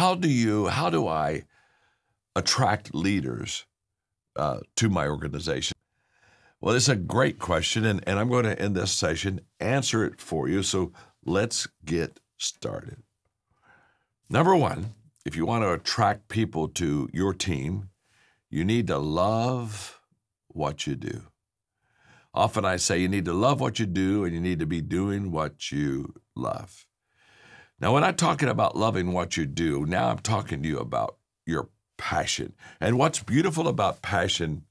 how do you, how do I attract leaders uh, to my organization? Well, it's a great question, and, and I'm going to end this session, answer it for you. So let's get started. Number one, if you want to attract people to your team, you need to love what you do. Often I say you need to love what you do and you need to be doing what you love. Now, when I'm talking about loving what you do, now I'm talking to you about your passion. And what's beautiful about passion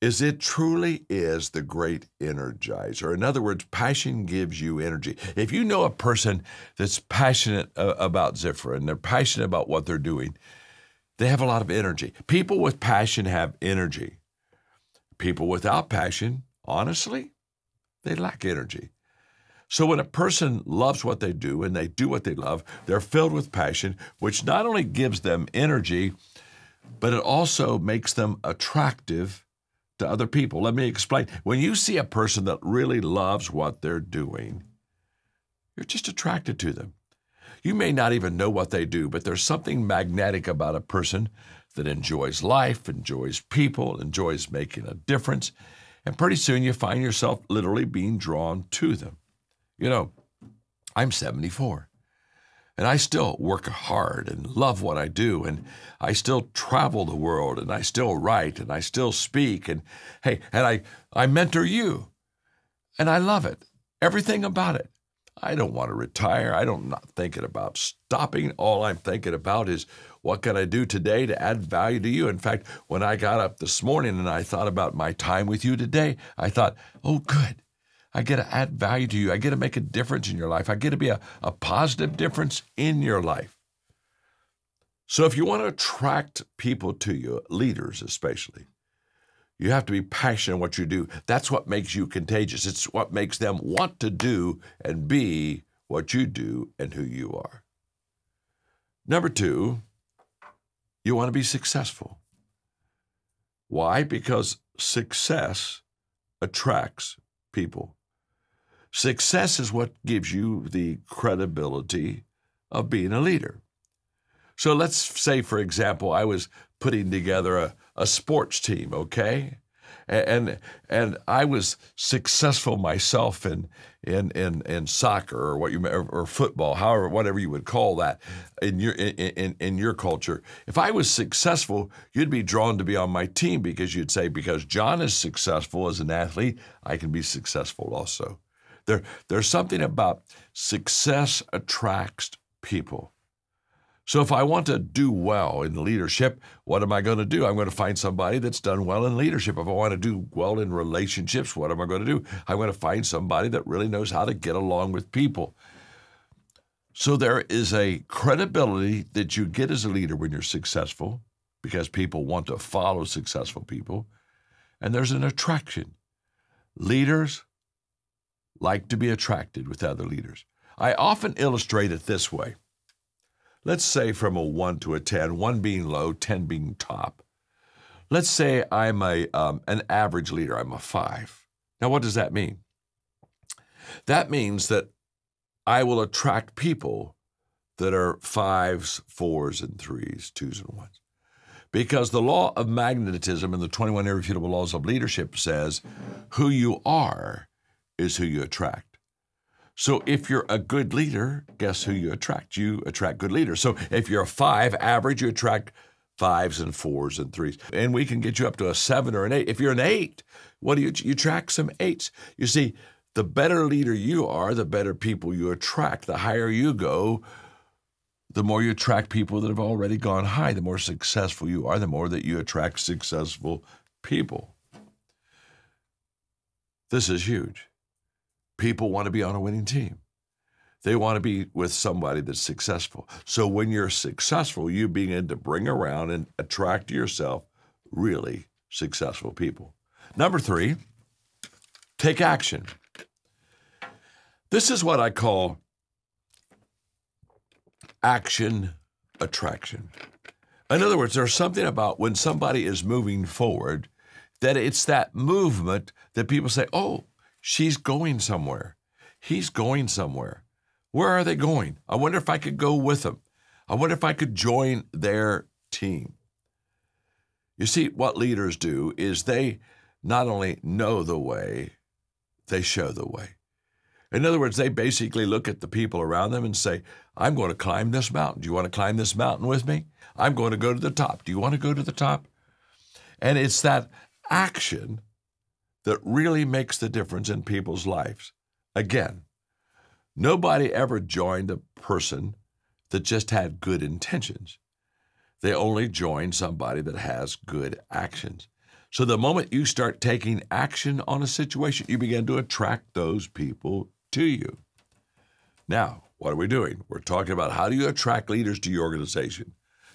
is it truly is the great energizer. In other words, passion gives you energy. If you know a person that's passionate uh, about Zifra and they're passionate about what they're doing, they have a lot of energy. People with passion have energy. People without passion, honestly, they lack energy. So when a person loves what they do and they do what they love, they're filled with passion, which not only gives them energy, but it also makes them attractive to other people. Let me explain. When you see a person that really loves what they're doing, you're just attracted to them. You may not even know what they do, but there's something magnetic about a person that enjoys life, enjoys people, enjoys making a difference. And pretty soon you find yourself literally being drawn to them. You know, I'm 74 and I still work hard and love what I do and I still travel the world and I still write and I still speak and hey, and I, I mentor you and I love it. Everything about it. I don't want to retire. I don't not thinking about stopping. All I'm thinking about is what can I do today to add value to you? In fact, when I got up this morning and I thought about my time with you today, I thought, oh, good. I get to add value to you. I get to make a difference in your life. I get to be a, a positive difference in your life. So if you want to attract people to you, leaders especially, you have to be passionate in what you do. That's what makes you contagious. It's what makes them want to do and be what you do and who you are. Number two, you want to be successful. Why? Because success attracts people. Success is what gives you the credibility of being a leader. So let's say, for example, I was putting together a, a sports team, okay? and and I was successful myself in in in, in soccer or what you or football, however whatever you would call that in your in, in, in your culture. If I was successful, you'd be drawn to be on my team because you'd say because John is successful as an athlete, I can be successful also. There there's something about success attracts people. So if I want to do well in leadership, what am I going to do? I'm going to find somebody that's done well in leadership. If I want to do well in relationships, what am I going to do? I'm going to find somebody that really knows how to get along with people. So there is a credibility that you get as a leader when you're successful because people want to follow successful people. And there's an attraction. Leaders like to be attracted with other leaders. I often illustrate it this way. Let's say from a 1 to a 10, 1 being low, 10 being top. Let's say I'm a, um, an average leader, I'm a 5. Now, what does that mean? That means that I will attract people that are fives, fours, and threes, twos, and ones. Because the law of magnetism and the 21 irrefutable laws of leadership says who you are is who you attract. So if you're a good leader, guess who you attract? You attract good leaders. So if you're a five average, you attract fives and fours and threes. And we can get you up to a seven or an eight. If you're an eight, what do you, you attract some eights? You see, the better leader you are, the better people you attract. The higher you go, the more you attract people that have already gone high. The more successful you are, the more that you attract successful people. This is huge people want to be on a winning team. They want to be with somebody that's successful. So when you're successful, you begin to bring around and attract to yourself really successful people. Number three, take action. This is what I call action attraction. In other words, there's something about when somebody is moving forward that it's that movement that people say, oh, She's going somewhere. He's going somewhere. Where are they going? I wonder if I could go with them. I wonder if I could join their team. You see, what leaders do is they not only know the way, they show the way. In other words, they basically look at the people around them and say, I'm going to climb this mountain. Do you want to climb this mountain with me? I'm going to go to the top. Do you want to go to the top? And it's that action that really makes the difference in people's lives. Again, nobody ever joined a person that just had good intentions. They only join somebody that has good actions. So the moment you start taking action on a situation, you begin to attract those people to you. Now, what are we doing? We're talking about how do you attract leaders to your organization.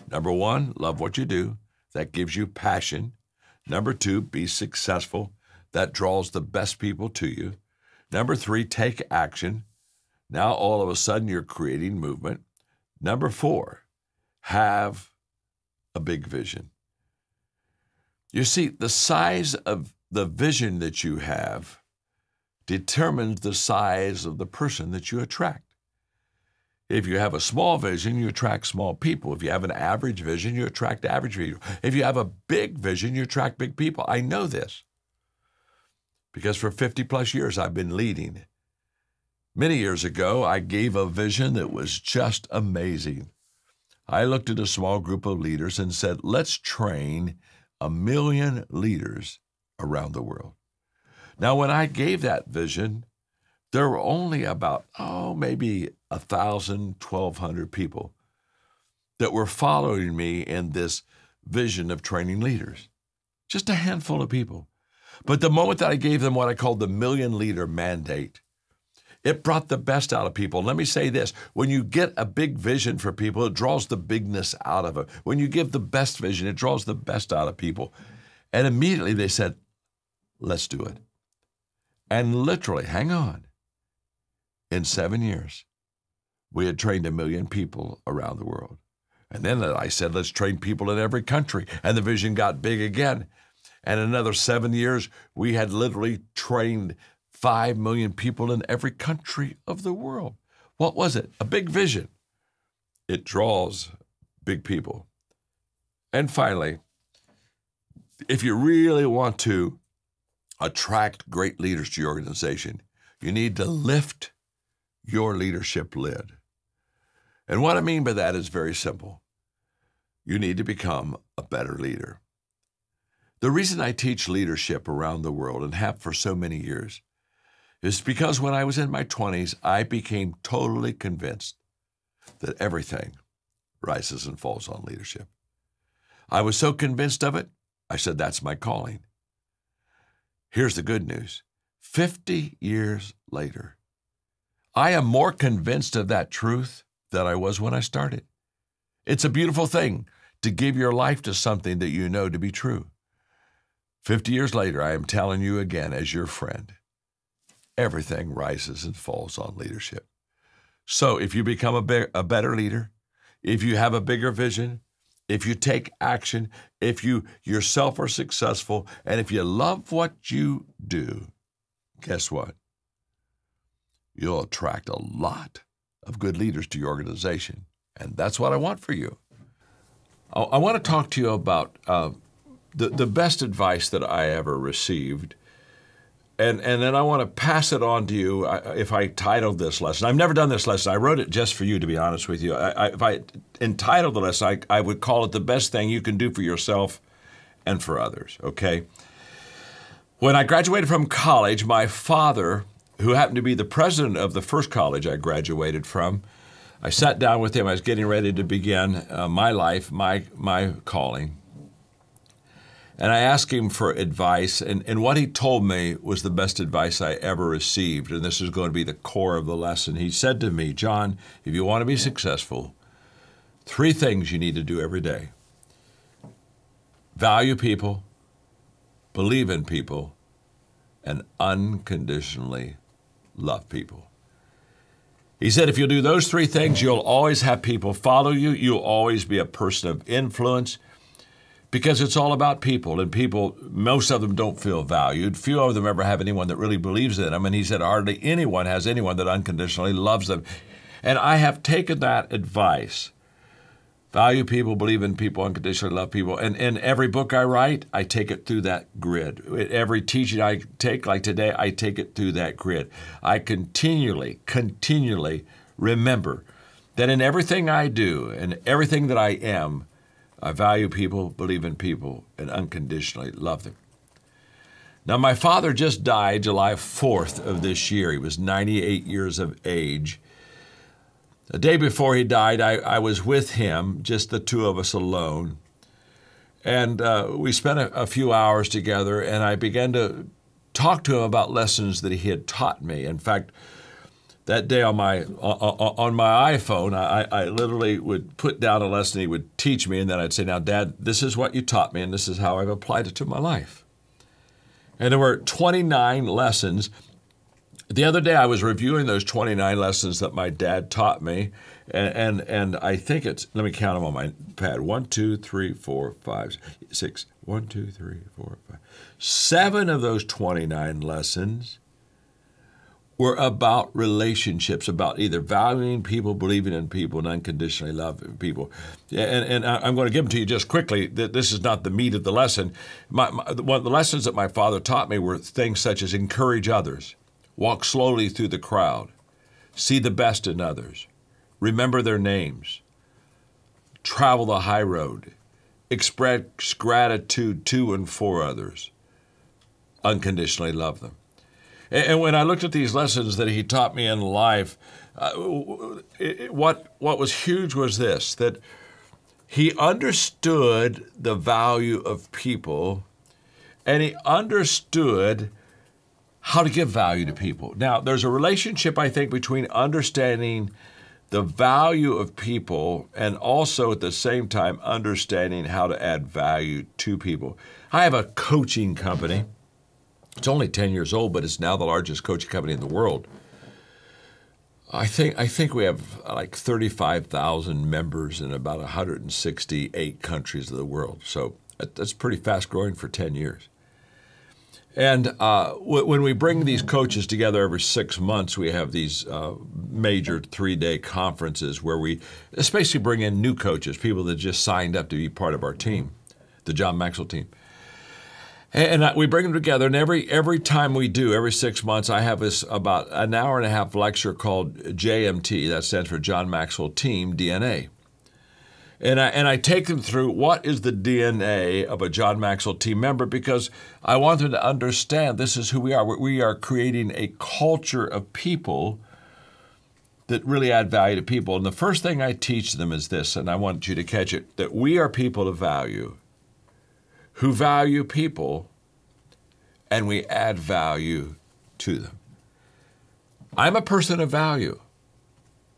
Number one, love what you do. That gives you passion. Number two, be successful. That draws the best people to you. Number three, take action. Now all of a sudden you're creating movement. Number four, have a big vision. You see, the size of the vision that you have determines the size of the person that you attract. If you have a small vision, you attract small people. If you have an average vision, you attract average people. If you have a big vision, you attract big people. I know this because for 50 plus years I've been leading. Many years ago, I gave a vision that was just amazing. I looked at a small group of leaders and said, let's train a million leaders around the world. Now, when I gave that vision, there were only about, oh, maybe a thousand, twelve hundred people that were following me in this vision of training leaders. Just a handful of people. But the moment that I gave them what I called the million leader mandate, it brought the best out of people. Let me say this when you get a big vision for people, it draws the bigness out of them. When you give the best vision, it draws the best out of people. And immediately they said, let's do it. And literally, hang on, in seven years, we had trained a million people around the world. And then I said, let's train people in every country. And the vision got big again. And another seven years, we had literally trained 5 million people in every country of the world. What was it? A big vision. It draws big people. And finally, if you really want to attract great leaders to your organization, you need to lift your leadership lid. And what I mean by that is very simple. You need to become a better leader. The reason I teach leadership around the world and have for so many years is because when I was in my 20s, I became totally convinced that everything rises and falls on leadership. I was so convinced of it, I said, that's my calling. Here's the good news 50 years later, I am more convinced of that truth than I was when I started. It's a beautiful thing to give your life to something that you know to be true. 50 years later, I am telling you again as your friend everything rises and falls on leadership. So if you become a, be- a better leader, if you have a bigger vision, if you take action, if you yourself are successful, and if you love what you do, guess what? You'll attract a lot of good leaders to your organization. And that's what I want for you. I, want to talk to you about uh, the, the best advice that I ever received and and then I want to pass it on to you. if I titled this lesson, I've never done this lesson. I wrote it just for you, to be honest with you. I, I, if I entitled the lesson, I, I would call it the best thing you can do for yourself and for others. Okay. When I graduated from college, my father, who happened to be the president of the first college I graduated from, I sat down with him. I was getting ready to begin uh, my life, my my calling. And I asked him for advice, and, and what he told me was the best advice I ever received. And this is going to be the core of the lesson. He said to me, John, if you want to be successful, three things you need to do every day value people, believe in people, and unconditionally love people. He said, if you'll do those three things, you'll always have people follow you. You'll always be a person of influence because it's all about people and people most of them don't feel valued few of them ever have anyone that really believes in them and he said hardly anyone has anyone that unconditionally loves them and i have taken that advice value people, believe in people, unconditionally love people. And in every book I write, I take it through that grid. Every teaching I take, like today, I take it through that grid. I continually, continually remember that in everything I do and everything that I am, I value people, believe in people, and unconditionally love them. Now, my father just died July 4th of this year. He was 98 years of age. The day before he died, I, I was with him, just the two of us alone. And uh, we spent a, a few hours together, and I began to talk to him about lessons that he had taught me. In fact, that day on my on my iPhone, I, I literally would put down a lesson he would teach me, and then I'd say, "Now, Dad, this is what you taught me, and this is how I've applied it to my life." And there were 29 lessons the other day I was reviewing those 29 lessons that my dad taught me, and, and, and I think it's, let me count them on my pad. One, two, three, four, five, six. One, two, three, four, five. Seven of those 29 lessons were about relationships, about either valuing people, believing in people, and unconditionally loving people. And, and I'm going to give them to you just quickly. That this is not the meat of the lesson. My, my, one of the lessons that my father taught me were things such as encourage others Walk slowly through the crowd. See the best in others. Remember their names. Travel the high road. Express gratitude to and for others. Unconditionally love them. And when I looked at these lessons that he taught me in life, uh, what, what was huge was this that he understood the value of people and he understood how to give value to people. Now, there's a relationship, I think, between understanding the value of people and also at the same time understanding how to add value to people. I have a coaching company. It's only 10 years old, but it's now the largest coaching company in the world. I think I think we have like 35,000 members in about 168 countries of the world. So that's pretty fast growing for 10 years. And uh, when we bring these coaches together every six months, we have these uh, major three day conferences where we especially bring in new coaches, people that just signed up to be part of our team, the John Maxwell team. And, and we bring them together, and every every time we do, every six months, I have this about an hour and a half lecture called JMT. That stands for John Maxwell Team DNA. And I, and I take them through what is the DNA of a John Maxwell team member because I want them to understand this is who we are. We are creating a culture of people that really add value to people. And the first thing I teach them is this, and I want you to catch it that we are people of value who value people and we add value to them. I'm a person of value,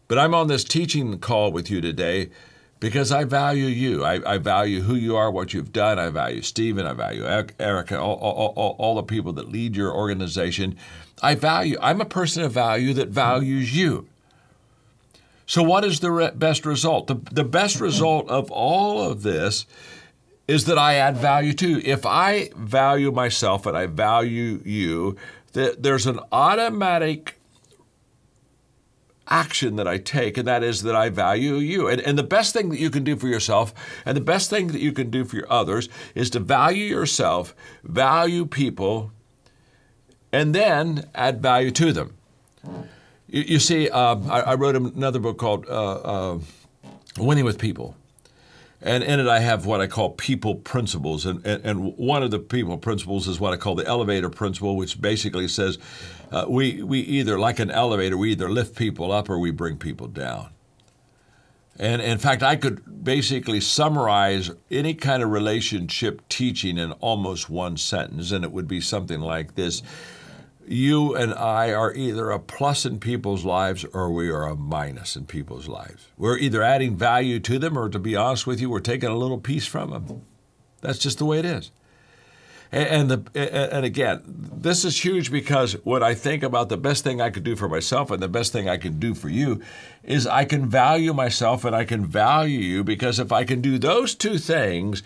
but I'm on this teaching call with you today because I value you. I, I, value who you are, what you've done. I value Stephen. I value Erica, all, all, all, all, the people that lead your organization. I value, I'm a person of value that values you. So, what is the re- best result? The, the best result of all of this is that I add value to. If I value myself and I value you, that there's an automatic action that I take, and that is that I value you. And, and the best thing that you can do for yourself and the best thing that you can do for your others is to value yourself, value people, and then add value to them. You, you see, uh, I, I, wrote another book called uh, uh, Winning with People. And in it, I have what I call people principles. And, and, and, one of the people principles is what I call the elevator principle, which basically says uh, we, we either, like an elevator, we either lift people up or we bring people down. And in fact, I could basically summarize any kind of relationship teaching in almost one sentence, and it would be something like this you and I are either a plus in people's lives or we are a minus in people's lives. We're either adding value to them or, to be honest with you, we're taking a little piece from them. That's just the way it is. And, the, and again, this is huge because when I think about the best thing I could do for myself and the best thing I can do for you is I can value myself and I can value you because if I can do those two things,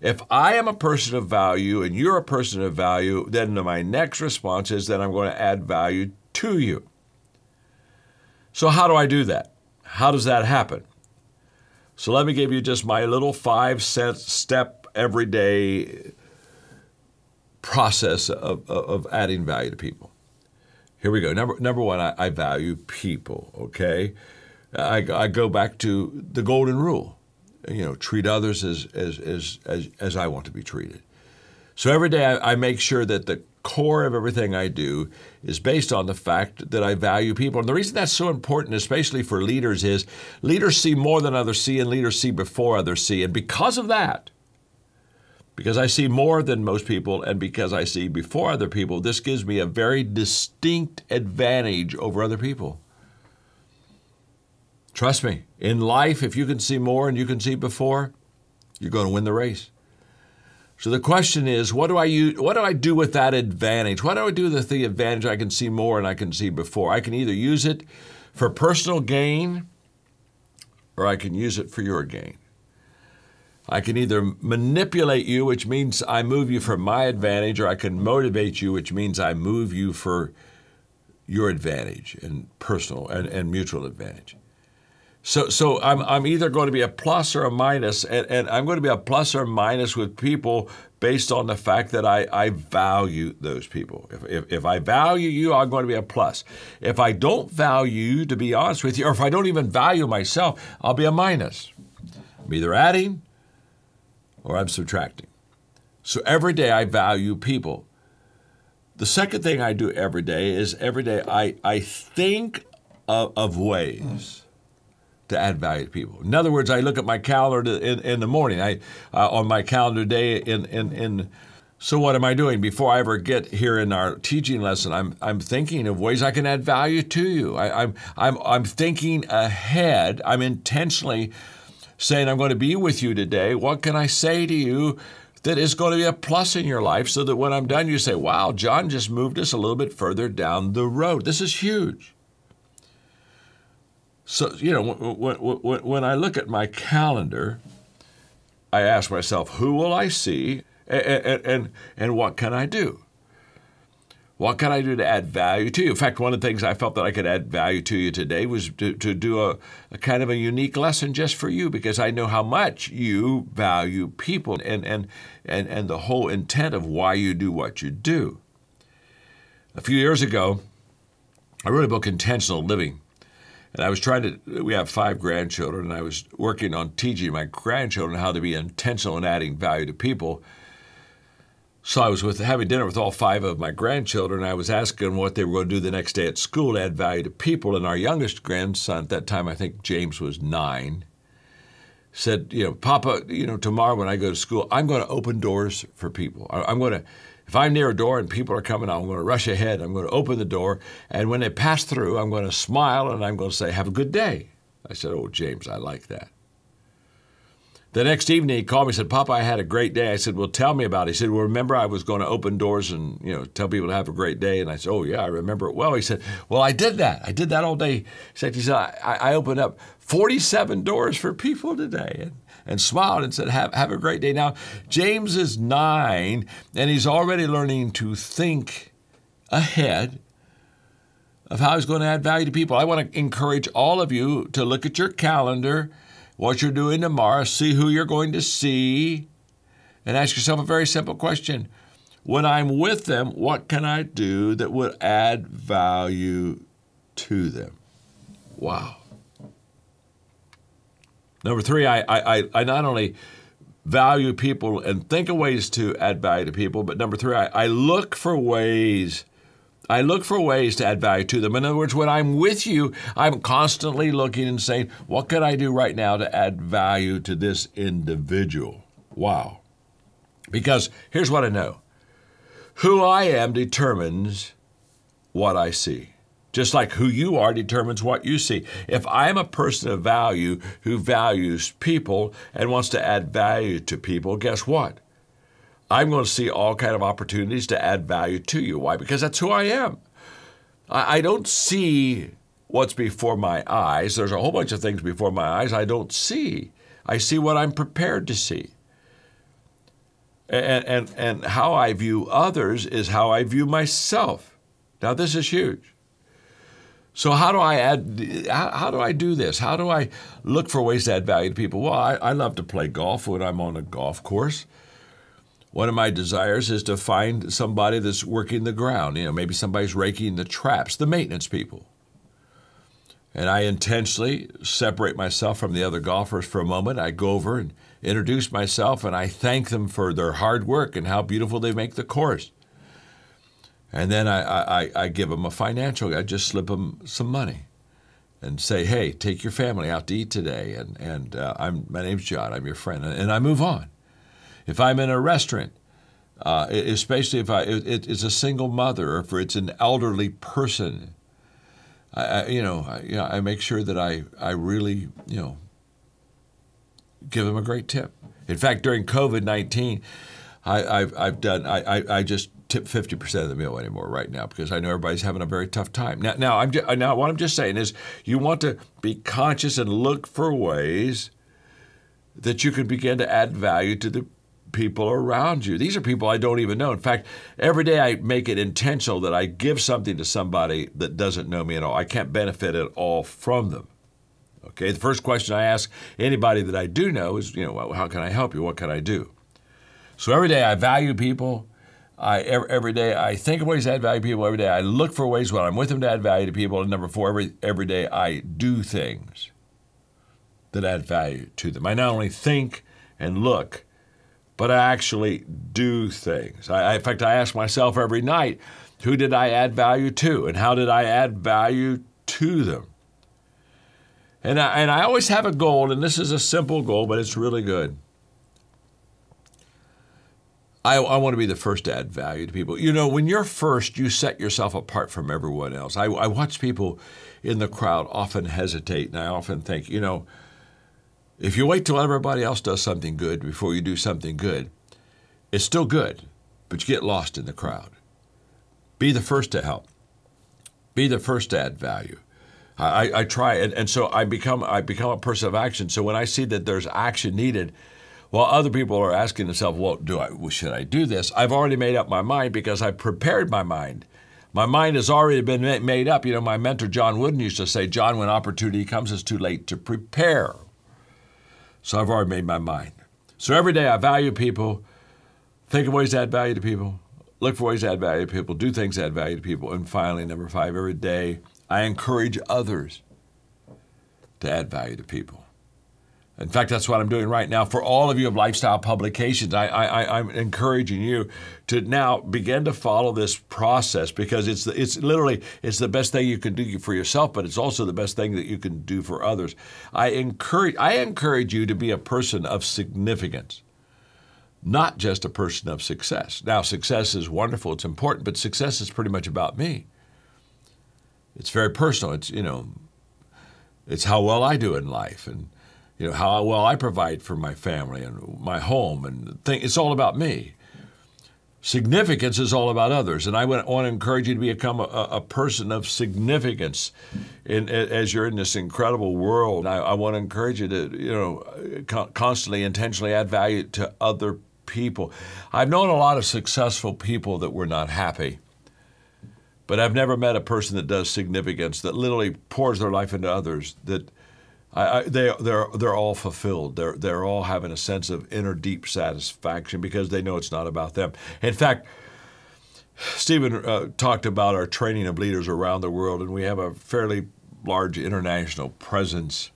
if I am a person of value and you're a person of value, then my next response is that I'm going to add value to you. So, how do I do that? How does that happen? So let me give you just my little five step everyday process of, of adding value to people. Here we go. Number, number one, I, I value people, okay? I, I go back to the golden rule. You know, treat others as, as, as, as, as I want to be treated. So every day I, I make sure that the core of everything I do is based on the fact that I value people. And the reason that's so important, especially for leaders, is leaders see more than others see, and leaders see before others see. And because of that, because I see more than most people, and because I see before other people, this gives me a very distinct advantage over other people. Trust me, in life, if you can see more and you can see before, you're going to win the race. So the question is, what do I use, what do I do with that advantage? What do I do with the advantage I can see more and I can see before? I can either use it for personal gain or I can use it for your gain. I can either manipulate you, which means I move you for my advantage, or I can motivate you, which means I move you for your advantage and personal and, and mutual advantage. So, so I'm, I'm either going to be a plus or a minus, and, and I'm going to be a plus or minus with people based on the fact that I, I value those people. If, if, if I value you, I'm going to be a plus. If I don't value you, to be honest with you, or if I don't even value myself, I'll be a minus. I'm either adding or I'm subtracting. So every day I value people. The second thing I do every day is every day I, I think of, of ways to add value to people. In other words, I look at my calendar in, in the morning. I uh, on my calendar day in, in in so what am I doing before I ever get here in our teaching lesson? I'm I'm thinking of ways I can add value to you. I, I'm I'm I'm thinking ahead. I'm intentionally saying I'm going to be with you today. What can I say to you? That is going to be a plus in your life so that when I'm done, you say, wow, John just moved us a little bit further down the road. This is huge. So, you know, when, when, when I look at my calendar, I ask myself, who will I see and, and, and, what can I do? What can I do to add value to you? In fact, one of the things I felt that I could add value to you today was to, to do a, a, kind of a unique lesson just for you because I know how much you value people and, and, and, and the whole intent of why you do what you do. A few years ago, I wrote a book, Intentional Living. And I was trying to, we have five grandchildren, and I was working on teaching my grandchildren how to be intentional in adding value to people. So I was with having dinner with all five of my grandchildren. I was asking them what they were going to do the next day at school to add value to people. And our youngest grandson, at that time, I think James was nine, said, "You know, Papa, you know, tomorrow when I go to school, I'm going to open doors for people. I'm going to if I'm near a door and people are coming I'm going to rush ahead. I'm going to open the door. And when they pass through, I'm going to smile and I'm going to say, Have a good day. I said, Oh, James, I like that. The next evening, he called me and said, Papa, I had a great day. I said, Well, tell me about it. He said, Well, remember I was going to open doors and, you know, tell people to have a great day. And I said, Oh, yeah, I remember it well. He said, Well, I did that. I did that all day. He said, he said I, I opened up 47 doors for people today. And and smiled and said, have, have a great day. Now, James is nine, and he's already learning to think ahead of how he's going to add value to people. I want to encourage all of you to look at your calendar, what you're doing tomorrow, see who you're going to see, and ask yourself a very simple question. When I'm with them, what can I do that would add value to them? Wow. Number three, I, I, I not only value people and think of ways to add value to people, but number three, I, I look for ways. I look for ways to add value to them. In other words, when I'm with you, I'm constantly looking and saying, what can I do right now to add value to this individual? Wow. Because here's what I know who I am determines what I see. Just like who you are determines what you see. If I'm a person of value who values people and wants to add value to people, guess what? I'm going to see all kind of opportunities to add value to you. Why? Because that's who I am. I, I don't see what's before my eyes. There's a whole bunch of things before my eyes I don't see. I see what I'm prepared to see. And, and, and how I view others is how I view myself. Now, this is huge. So how do I add? How, how, do I do this? How do I look for ways to add value to people? Well, I, I love to play golf when I'm on a golf course. One of my desires is to find somebody that's working the ground. You know, maybe somebody's raking the traps, the maintenance people. And I intentionally separate myself from the other golfers for a moment. I go over and introduce myself and I thank them for their hard work and how beautiful they make the course. And then I, I, I give them a financial, I just slip them some money and say, hey, take your family out to eat today. And, and uh, I'm, my name's John, I'm your friend. And I move on. If I'm in a restaurant, uh, especially if I, it, it's a single mother or if it's an elderly person, I, I you know, I, you know, I make sure that I, I really, you know, give them a great tip. In fact, during COVID 19, I've, I've done, I, I, I just tip 50% of the meal anymore right now because I know everybody's having a very tough time. Now, now, I'm just, now what I'm just saying is you want to be conscious and look for ways that you can begin to add value to the people around you. These are people I don't even know. In fact, every day I make it intentional that I give something to somebody that doesn't know me at all. I can't benefit at all from them. Okay, the first question I ask anybody that I do know is, you know, how can I help you? What can I do? So every day I value people. I every, every day I think of ways to add value to people. Every day I look for ways when I'm with them to add value to people. And number four, every every day I do things that add value to them. I not only think and look, but I actually do things. I, in fact, I ask myself every night, who did I add value to, and how did I add value to them? And I, and I always have a goal, and this is a simple goal, but it's really good. I, I, want to be the first to add value to people. You know, when you're first, you set yourself apart from everyone else. I, I watch people in the crowd often hesitate, and I often think, you know, if you wait till everybody else does something good before you do something good, it's still good, but you get lost in the crowd. Be the first to help. Be the first to add value. I, I try, and, and so I become I become a person of action. So when I see that there's action needed, while other people are asking themselves, "Well, do I should I do this?" I've already made up my mind because I prepared my mind. My mind has already been made up. You know, my mentor John Wooden used to say, "John, when opportunity comes, it's too late to prepare." So I've already made my mind. So every day I value people, think of ways to add value to people, look for ways to add value to people, do things that add value to people, and finally, number five, every day I encourage others to add value to people. In fact, that's what I'm doing right now. For all of you of lifestyle publications, I, I, I'm encouraging you to now begin to follow this process because it's the, it's literally it's the best thing you can do for yourself, but it's also the best thing that you can do for others. I encourage I encourage you to be a person of significance, not just a person of success. Now, success is wonderful; it's important, but success is pretty much about me. It's very personal. It's you know, it's how well I do in life, and you know how well I provide for my family and my home, and think it's all about me. Significance is all about others, and I want to encourage you to become a, a person of significance in, as you're in this incredible world. I, I want to encourage you to, you know, constantly, intentionally add value to other people. I've known a lot of successful people that were not happy but I've never met a person that does significance, that literally pours their life into others, that I, I, they, they're, they're all fulfilled. They're, they're all having a sense of inner deep satisfaction because they know it's not about them. In fact, Stephen uh, talked about our training of leaders around the world, and we have a fairly large international presence.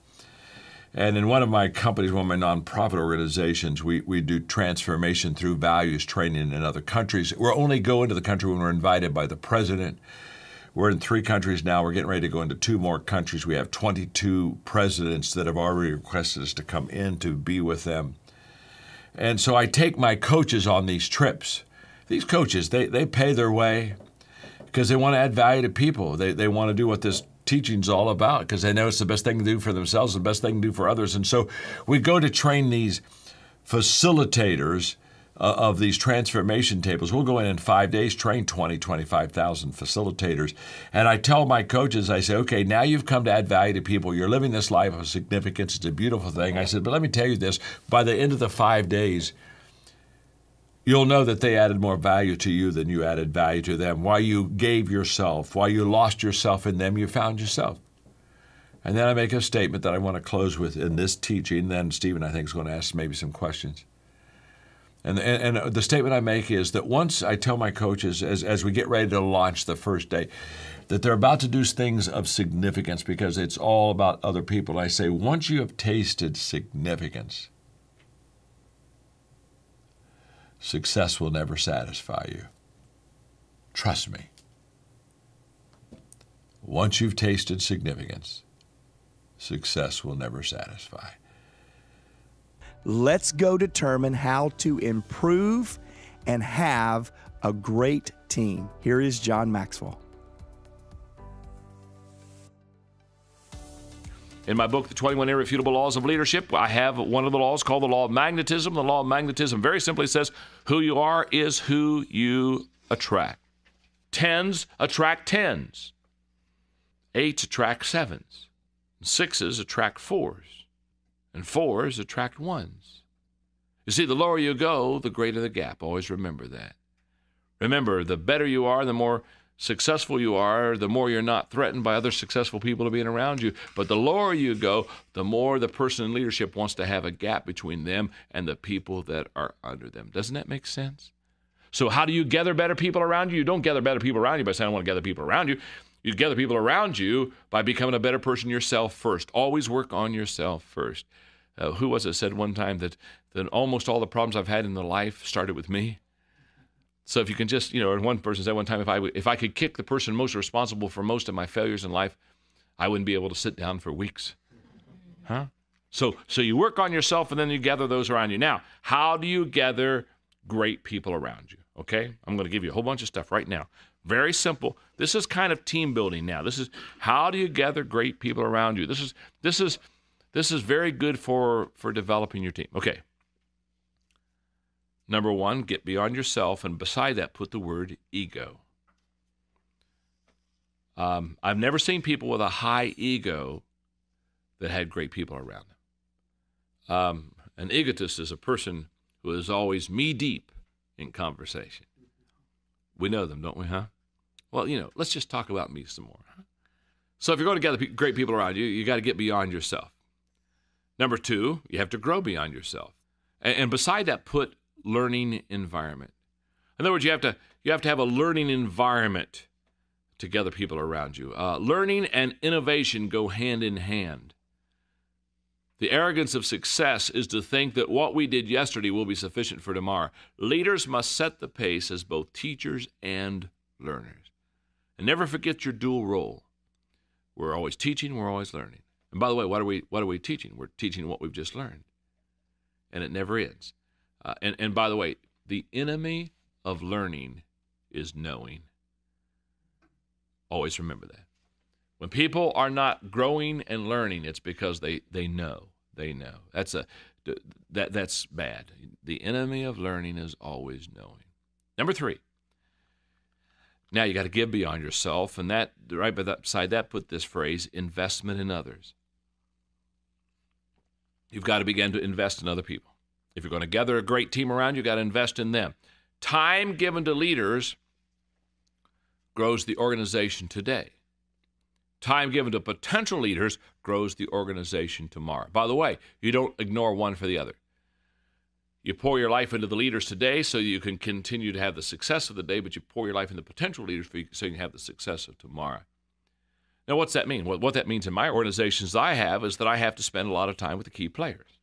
And in one of my companies, one of my nonprofit organizations, we, we do transformation through values training in other countries. We're only go into the country when we're invited by the president. We're in three countries now. We're getting ready to go into two more countries. We have 22 presidents that have already requested us to come in to be with them. And so I take my coaches on these trips. These coaches, they, they pay their way because they want to add value to people. They, they want to do what this teaching's all about because they know it's the best thing to do for themselves, the best thing to do for others. And so we go to train these facilitators uh, of these transformation tables. We'll go in in five days, train 20, 25,000 facilitators. And I tell my coaches, I say, okay, now you've come to add value to people. You're living this life of significance. It's a beautiful thing. I said, but let me tell you this by the end of the five days, You'll know that they added more value to you than you added value to them. Why you gave yourself, why you lost yourself in them, you found yourself. And then I make a statement that I want to close with in this teaching. Then Stephen, I think, is going to ask maybe some questions. And, and, and, the statement I make is that once I tell my coaches, as, as we get ready to launch the first day, that they're about to do things of significance because it's all about other people. I say, once you have tasted significance, success will never satisfy you. Trust me. Once you've tasted significance, success will never satisfy. Let's go determine how to improve and have a great team. Here is John Maxwell. In my book, The 21 Irrefutable Laws of Leadership, I have one of the laws called the Law of Magnetism. The Law of Magnetism very simply says who you are is who you attract. Tens attract tens, eights attract sevens, sixes attract fours, and fours attract ones. You see, the lower you go, the greater the gap. Always remember that. Remember, the better you are, the more successful you are, the more you're not threatened by other successful people being around you. But the lower you go, the more the person in leadership wants to have a gap between them and the people that are under them. Doesn't that make sense? So, how do you gather better people around you? You don't gather better people around you by saying, I want to gather people around you. You gather people around you by becoming a better person yourself first. Always work on yourself first. Uh, who was it said one time that, that almost all the problems I've had in the life started with me? So if you can just, you know, one person said one time, if I if I could kick the person most responsible for most of my failures in life, I wouldn't be able to sit down for weeks. Huh? So so you work on yourself and then you gather those around you. Now, how do you gather great people around you? Okay, I'm going to give you a whole bunch of stuff right now. Very simple. This is kind of team building now. This is how do you gather great people around you? This is this is this is very good for for developing your team. Okay. Number one, get beyond yourself, and beside that, put the word ego. Um, I've never seen people with a high ego that had great people around them. Um, an egotist is a person who is always me deep in conversation. We know them, don't we, huh? Well, you know, let's just talk about me some more. So if you're going to gather great people around you, you got to get beyond yourself. Number two, you have to grow beyond yourself. And, and beside that, put learning environment. In other words, you have to you have to have a learning environment to gather people around you. Uh, learning and innovation go hand in hand. The arrogance of success is to think that what we did yesterday will be sufficient for tomorrow. Leaders must set the pace as both teachers and learners. And never forget your dual role. We're always teaching, we're always learning. And by the way, what are we what are we teaching? We're teaching what we've just learned. And it never ends. Uh, and, and by the way, the enemy of learning is knowing. Always remember that. When people are not growing and learning, it's because they, they know. They know. That's a that that's bad. The enemy of learning is always knowing. Number three. Now you got to give beyond yourself, and that right beside that, put this phrase: investment in others. You've got to begin to invest in other people. If you're going to gather a great team around, you've got to invest in them. Time given to leaders grows the organization today. Time given to potential leaders grows the organization tomorrow. By the way, you don't ignore one for the other. You pour your life into the leaders today so you can continue to have the success of the day, but you pour your life into potential leaders so you can have the success of tomorrow. Now, what's that mean? What, that means in my organizations I have is that I have to spend a lot of time with the key players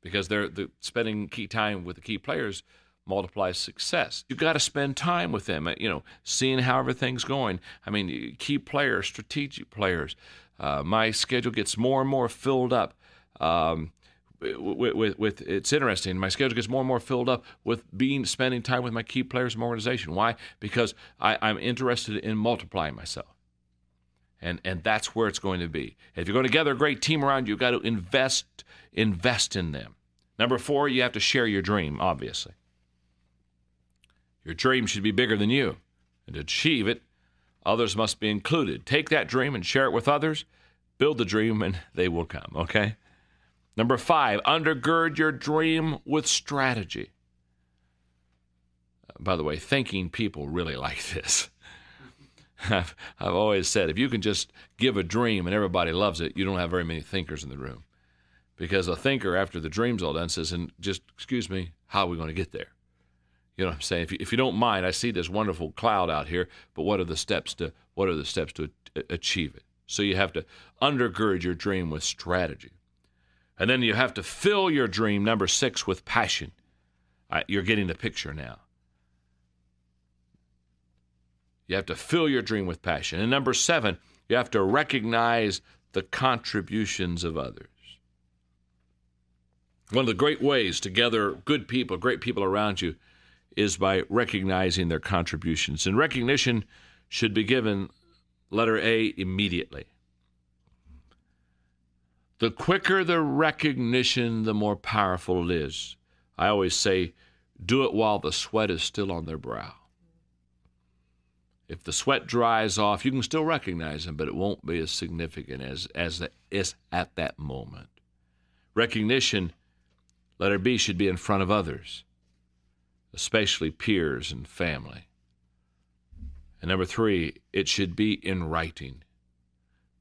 because they're the, spending key time with the key players multiplies success. You've got to spend time with them, you know, seeing how everything's going. I mean, key players, strategic players. Uh, my schedule gets more and more filled up. Um, with, with, with, it's interesting. My schedule gets more and more filled up with being spending time with my key players in my organization. Why? Because I, I'm interested in multiplying myself. And, and that's where it's going to be. If you're going to gather a great team around you, you've got to invest invest in them. Number four, you have to share your dream, obviously. Your dream should be bigger than you. And to achieve it, others must be included. Take that dream and share it with others. Build the dream, and they will come, okay? Number five, undergird your dream with strategy. Uh, by the way, thinking people really like this. I've, I've always said if you can just give a dream and everybody loves it, you don't have very many thinkers in the room. Because a thinker, after the dream's all done, says, and just, excuse me, how are we going to get there? You know what I'm saying? If you, if you don't mind, I see this wonderful cloud out here, but what are the steps to what are the steps to achieve it? So you have to undergird your dream with strategy. And then you have to fill your dream, number six, with passion. You're getting the picture now. You have to fill your dream with passion. And number seven, you have to recognize the contributions of others. One of the great ways to gather good people, great people around you, is by recognizing their contributions. And recognition should be given, letter A, immediately. The quicker the recognition, the more powerful it is. I always say, do it while the sweat is still on their brow. If the sweat dries off, you can still recognize them, but it won't be as significant as, as it is at that moment. Recognition, letter B, should be in front of others, especially peers and family. And number three, it should be in writing.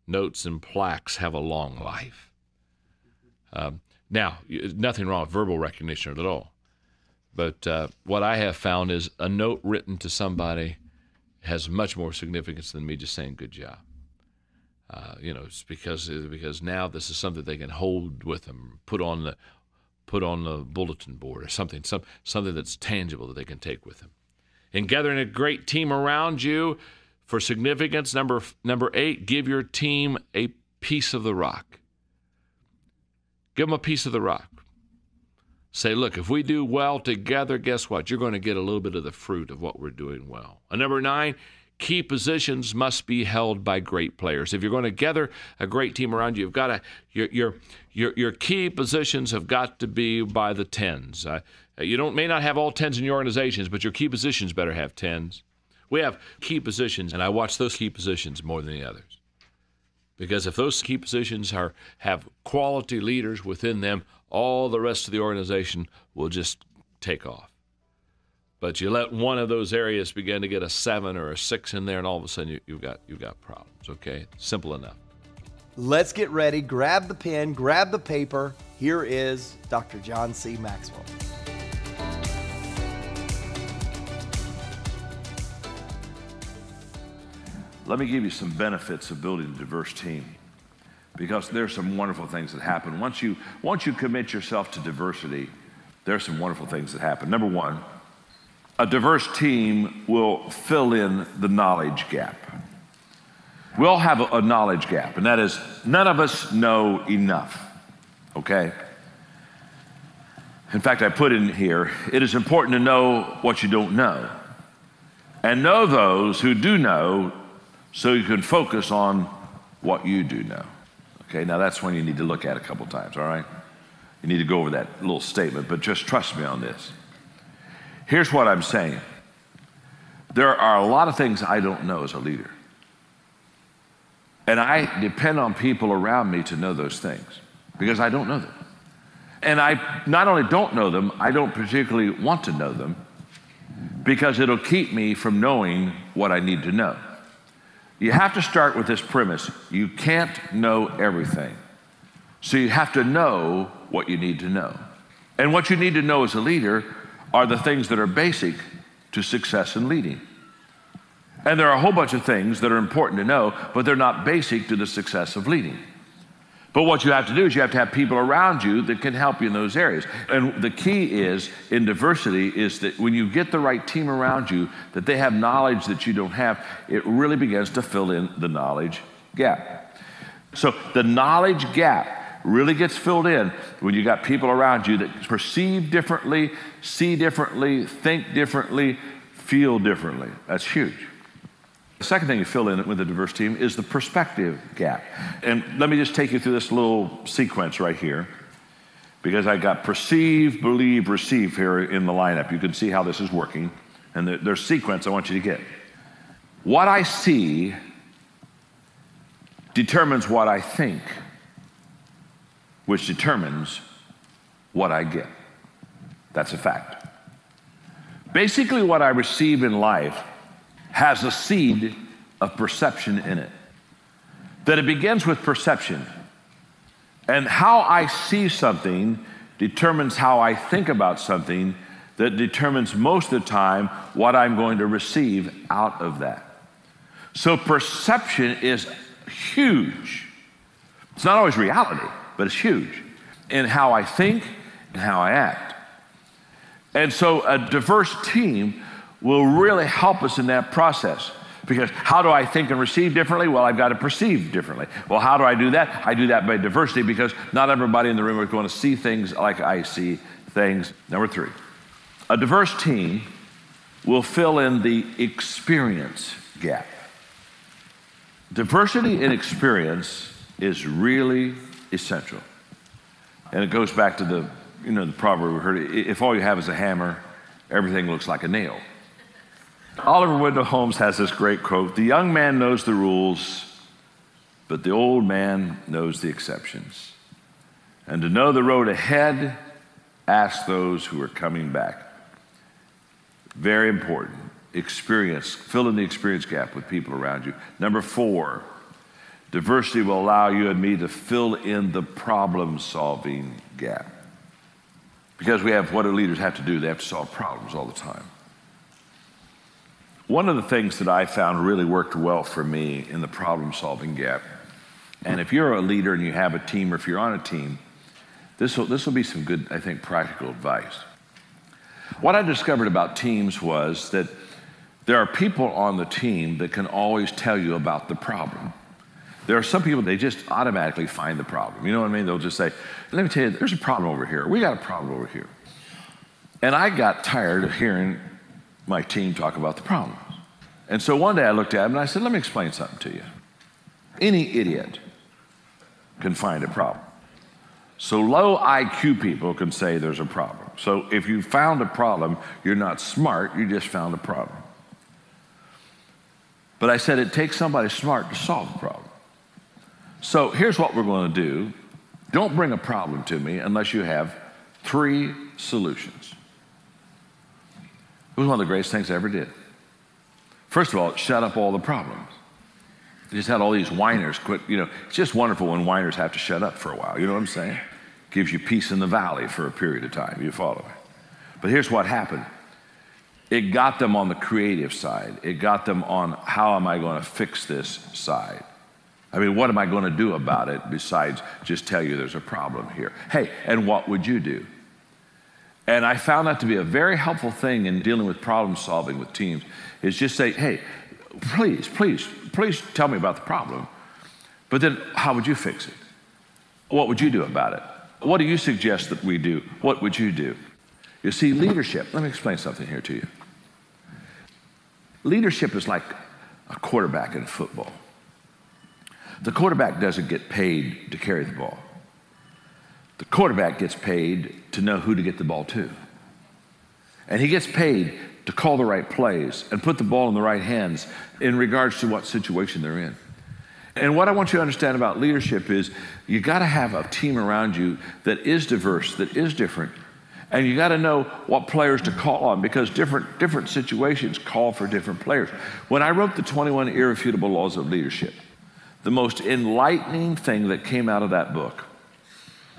Notes and plaques have a long life. Um, now, nothing wrong with verbal recognition at all. But uh, what I have found is a note written to somebody has much more significance than me just saying good job. Uh, you know, it's because because now this is something they can hold with them, put on the put on the bulletin board or something, some something that's tangible that they can take with them. In gathering a great team around you for significance, number number eight, give your team a piece of the rock. Give them a piece of the rock. Say, look, if we do well together, guess what? You're going to get a little bit of the fruit of what we're doing well. And number nine, key positions must be held by great players. If you're going to gather a great team around you, you've got to your your your, your key positions have got to be by the tens. Uh, you don't may not have all tens in your organizations, but your key positions better have tens. We have key positions, and I watch those key positions more than the others. Because if those key positions are have quality leaders within them, all the rest of the organization will just take off. But you let one of those areas begin to get a seven or a six in there, and all of a sudden you, you've got you've got problems. Okay, simple enough. Let's get ready. Grab the pen, grab the paper. Here is Dr. John C. Maxwell. Let me give you some benefits of building a diverse team because there's some wonderful things that happen. Once you, once you commit yourself to diversity, there's some wonderful things that happen. Number one, a diverse team will fill in the knowledge gap. We all have a, a knowledge gap, and that is none of us know enough, okay? In fact, I put in here it is important to know what you don't know and know those who do know so you can focus on what you do know. Okay, now that's when you need to look at a couple times, all right? You need to go over that little statement, but just trust me on this. Here's what I'm saying there are a lot of things I don't know as a leader. And I depend on people around me to know those things because I don't know them. And I not only don't know them, I don't particularly want to know them because it'll keep me from knowing what I need to know. You have to start with this premise you can't know everything. So you have to know what you need to know. And what you need to know as a leader are the things that are basic to success in leading. And there are a whole bunch of things that are important to know, but they're not basic to the success of leading. But what you have to do is you have to have people around you that can help you in those areas. And the key is in diversity is that when you get the right team around you, that they have knowledge that you don't have, it really begins to fill in the knowledge gap. So the knowledge gap really gets filled in when you got people around you that perceive differently, see differently, think differently, feel differently. That's huge. The second thing you fill in with a diverse team is the perspective gap. And let me just take you through this little sequence right here because I got perceive, believe, receive here in the lineup. You can see how this is working. And there's sequence I want you to get. What I see determines what I think, which determines what I get. That's a fact. Basically, what I receive in life has a seed of perception in it. That it begins with perception. And how I see something determines how I think about something, that determines most of the time what I'm going to receive out of that. So, perception is huge. It's not always reality, but it's huge in how I think and how I act. And so, a diverse team will really help us in that process. Because how do I think and receive differently? Well, I've got to perceive differently. Well, how do I do that? I do that by diversity because not everybody in the room is going to see things like I see things. Number three, a diverse team will fill in the experience gap. Diversity in experience is really essential. And it goes back to the, you know, the proverb we heard, if all you have is a hammer, everything looks like a nail. Oliver Wendell Holmes has this great quote The young man knows the rules, but the old man knows the exceptions. And to know the road ahead, ask those who are coming back. Very important. Experience, fill in the experience gap with people around you. Number four, diversity will allow you and me to fill in the problem solving gap. Because we have what do leaders have to do? They have to solve problems all the time. One of the things that I found really worked well for me in the problem solving gap, and if you're a leader and you have a team, or if you're on a team, this will, this will be some good, I think, practical advice. What I discovered about teams was that there are people on the team that can always tell you about the problem. There are some people, they just automatically find the problem. You know what I mean? They'll just say, let me tell you, there's a problem over here. We got a problem over here. And I got tired of hearing my team talk about the problems. And so one day I looked at him and I said, Let me explain something to you. Any idiot can find a problem. So low IQ people can say there's a problem. So if you found a problem, you're not smart, you just found a problem. But I said it takes somebody smart to solve the problem. So here's what we're going to do don't bring a problem to me unless you have three solutions. It was one of the greatest things I ever did. First of all, it shut up all the problems. They just had all these whiners quit. You know, it's just wonderful when whiners have to shut up for a while. You know what I'm saying? Gives you peace in the valley for a period of time. You follow me? But here's what happened it got them on the creative side, it got them on how am I going to fix this side. I mean, what am I going to do about it besides just tell you there's a problem here? Hey, and what would you do? And I found that to be a very helpful thing in dealing with problem solving with teams is just say, hey, please, please, please tell me about the problem. But then how would you fix it? What would you do about it? What do you suggest that we do? What would you do? You see, leadership, let me explain something here to you. Leadership is like a quarterback in football. The quarterback doesn't get paid to carry the ball. The quarterback gets paid to know who to get the ball to. And he gets paid to call the right plays and put the ball in the right hands in regards to what situation they're in. And what I want you to understand about leadership is you got to have a team around you that is diverse, that is different. And you got to know what players to call on because different, different situations call for different players. When I wrote the 21 Irrefutable Laws of Leadership, the most enlightening thing that came out of that book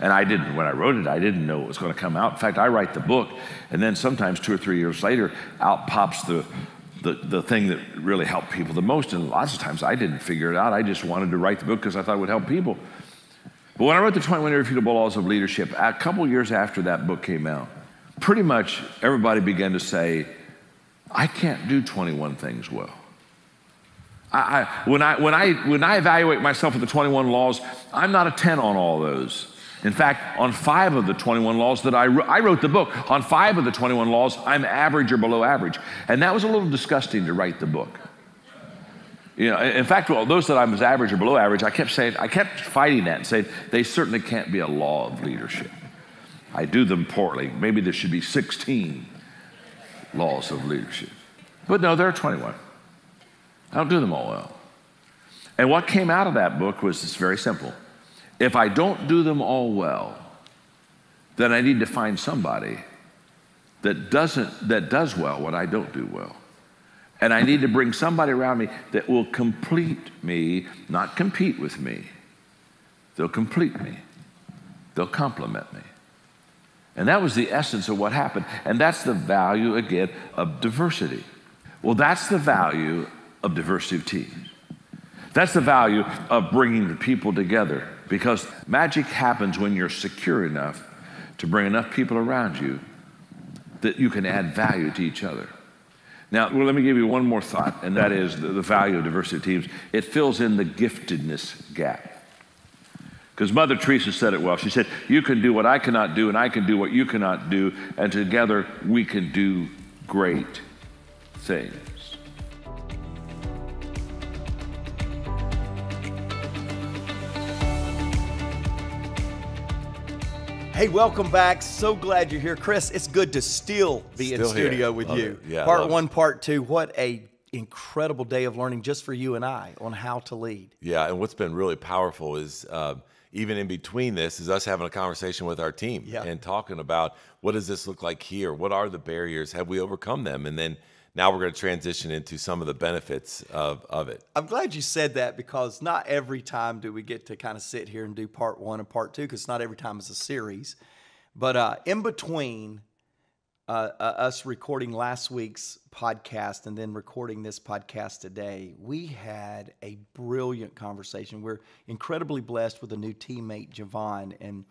and I didn't, when I wrote it, I didn't know it was going to come out. In fact, I write the book, and then sometimes two or three years later, out pops the, the, the thing that really helped people the most. And lots of times I didn't figure it out. I just wanted to write the book because I thought it would help people. But when I wrote the 21 Irrefutable Laws of Leadership, a couple years after that book came out, pretty much everybody began to say, I can't do 21 things well. I, I, when, I, when, I, when I evaluate myself with the 21 laws, I'm not a 10 on all those. In fact, on five of the 21 laws that I wrote, I wrote the book, on five of the 21 laws, I'm average or below average. And that was a little disgusting to write the book. You know, in fact, well, those that I was average or below average, I kept saying, I kept fighting that and saying, they certainly can't be a law of leadership. I do them poorly. Maybe there should be 16 laws of leadership. But no, there are 21. I don't do them all well. And what came out of that book was this very simple if I don't do them all well, then I need to find somebody that doesn't that does well what I don't do well. And I need to bring somebody around me that will complete me, not compete with me. They'll complete me. They'll complement me. And that was the essence of what happened. And that's the value, again, of diversity. Well, that's the value of diversity of teams. That's the value of bringing the people together because magic happens when you're secure enough to bring enough people around you that you can add value to each other. Now, well, let me give you one more thought, and that is the, the value of diversity teams. It fills in the giftedness gap. Because Mother Teresa said it well. She said, You can do what I cannot do, and I can do what you cannot do, and together we can do great things. Hey, welcome back. So glad you're here. Chris, it's good to still be Still in studio here. with Love you. Yeah, part it. one, part two. What a incredible day of learning just for you and I on how to lead. Yeah, and what's been really powerful is um, even in between this is us having a conversation with our team Yeah. and talking about what does this look like here? What are the barriers? Have we overcome them? And then now we're going to transition into some of the benefits of, of it. I'm glad you said that because not every time do we get to kind of sit here and do part one and part two because not every time is a series. But uh, in between uh, uh, us recording last week's podcast and then recording this podcast today, we had a brilliant conversation. We're incredibly blessed with a new teammate, Javon. And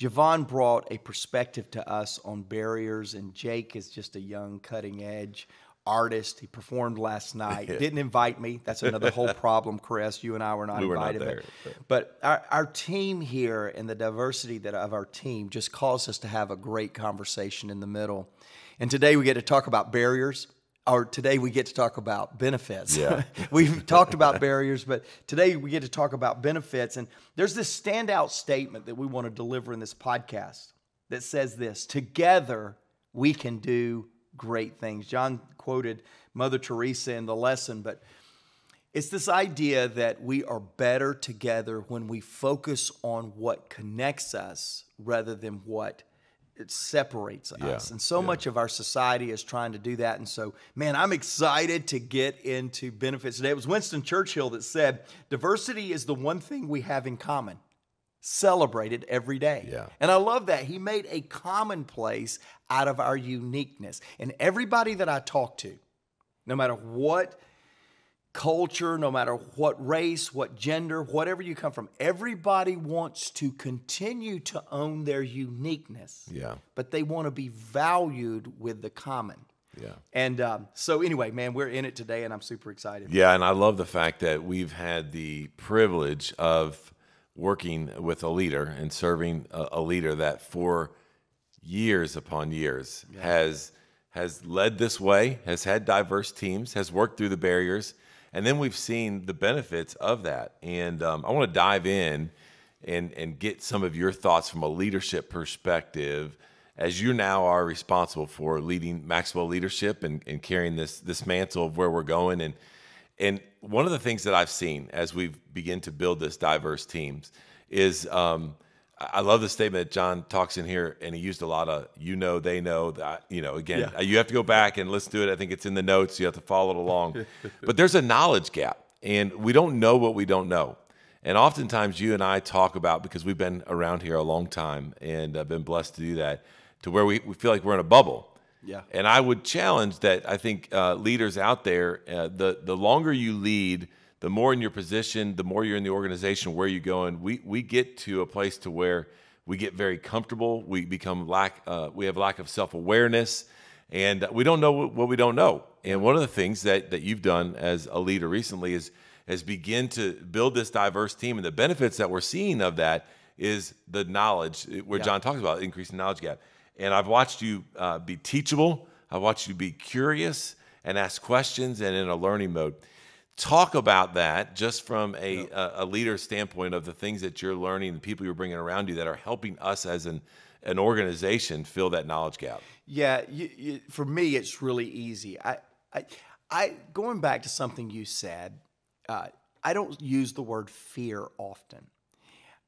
Javon brought a perspective to us on barriers, and Jake is just a young, cutting edge artist. He performed last night. Didn't invite me. That's another whole problem, Chris. You and I were not We were not invited. there, but, but our, our team here and the diversity that of our team just caused us to have a great conversation in the middle. And today we get to talk about barriers. Or today we get to talk about benefits. Yeah. We've talked about barriers, but today we get to talk about benefits. And there's this standout statement that we want to deliver in this podcast that says this Together we can do great things. John quoted Mother Teresa in the lesson, but it's this idea that we are better together when we focus on what connects us rather than what it separates us. And so much of our society is trying to do that. And so, man, I'm excited to get into benefits today. It was Winston Churchill that said, diversity is the one thing we have in common. Celebrated every day. Yeah. And I love that. He made a commonplace out of our uniqueness. And everybody that I talk to, no matter what culture, no matter what race, what gender, whatever you come from, everybody wants to continue to own their uniqueness. Yeah. But they want to be valued with the common. Yeah. And um, so, anyway, man, we're in it today, and I'm super excited. Yeah, and I love the fact that we've had the privilege of working with a leader and serving a, a leader that for years upon years has has led this way, has had diverse teams, has worked through the barriers, and then we've seen the benefits of that. And um, I want to dive in and and get some of your thoughts from a leadership perspective as you now are responsible for leading Maxwell leadership and, and carrying this this mantle of where we're going and and one of the things that I've seen as we begin to build this diverse teams is um, I love the statement that John talks in here, and he used a lot of "you know, they know." That you know, again, Yeah. uh, you have to go back and listen to it. I think it's in the notes. You have to follow it along. but there's a knowledge gap, and we don't know what we don't know. And oftentimes, you and I talk about because we've been around here a long time and I've been blessed to do that, to where we, we feel like we're in a bubble. Yeah. And I would challenge that. I think uh, leaders out there, uh, the the longer you lead, the more in your position, the more you're in the organization, where you're going. We we get to a place to where we get very comfortable. We become lack. Uh, we have lack of self awareness, and we don't know what, we don't know. And one of the things that that you've done as a leader recently is is begin to build this diverse team, and the benefits that we're seeing of that is the knowledge where Yeah. John talks about increasing knowledge gap. And I've watched you uh, be teachable. I've watched you be curious and ask questions and in a learning mode. Talk about that just from a, a, a leader standpoint of the things that you're learning, the people you're bringing around you that are helping us as an, an organization fill that knowledge gap. Yeah, you, you, for me, it's really easy. I, I, I going back to something you said. Uh, I don't use the word fear often,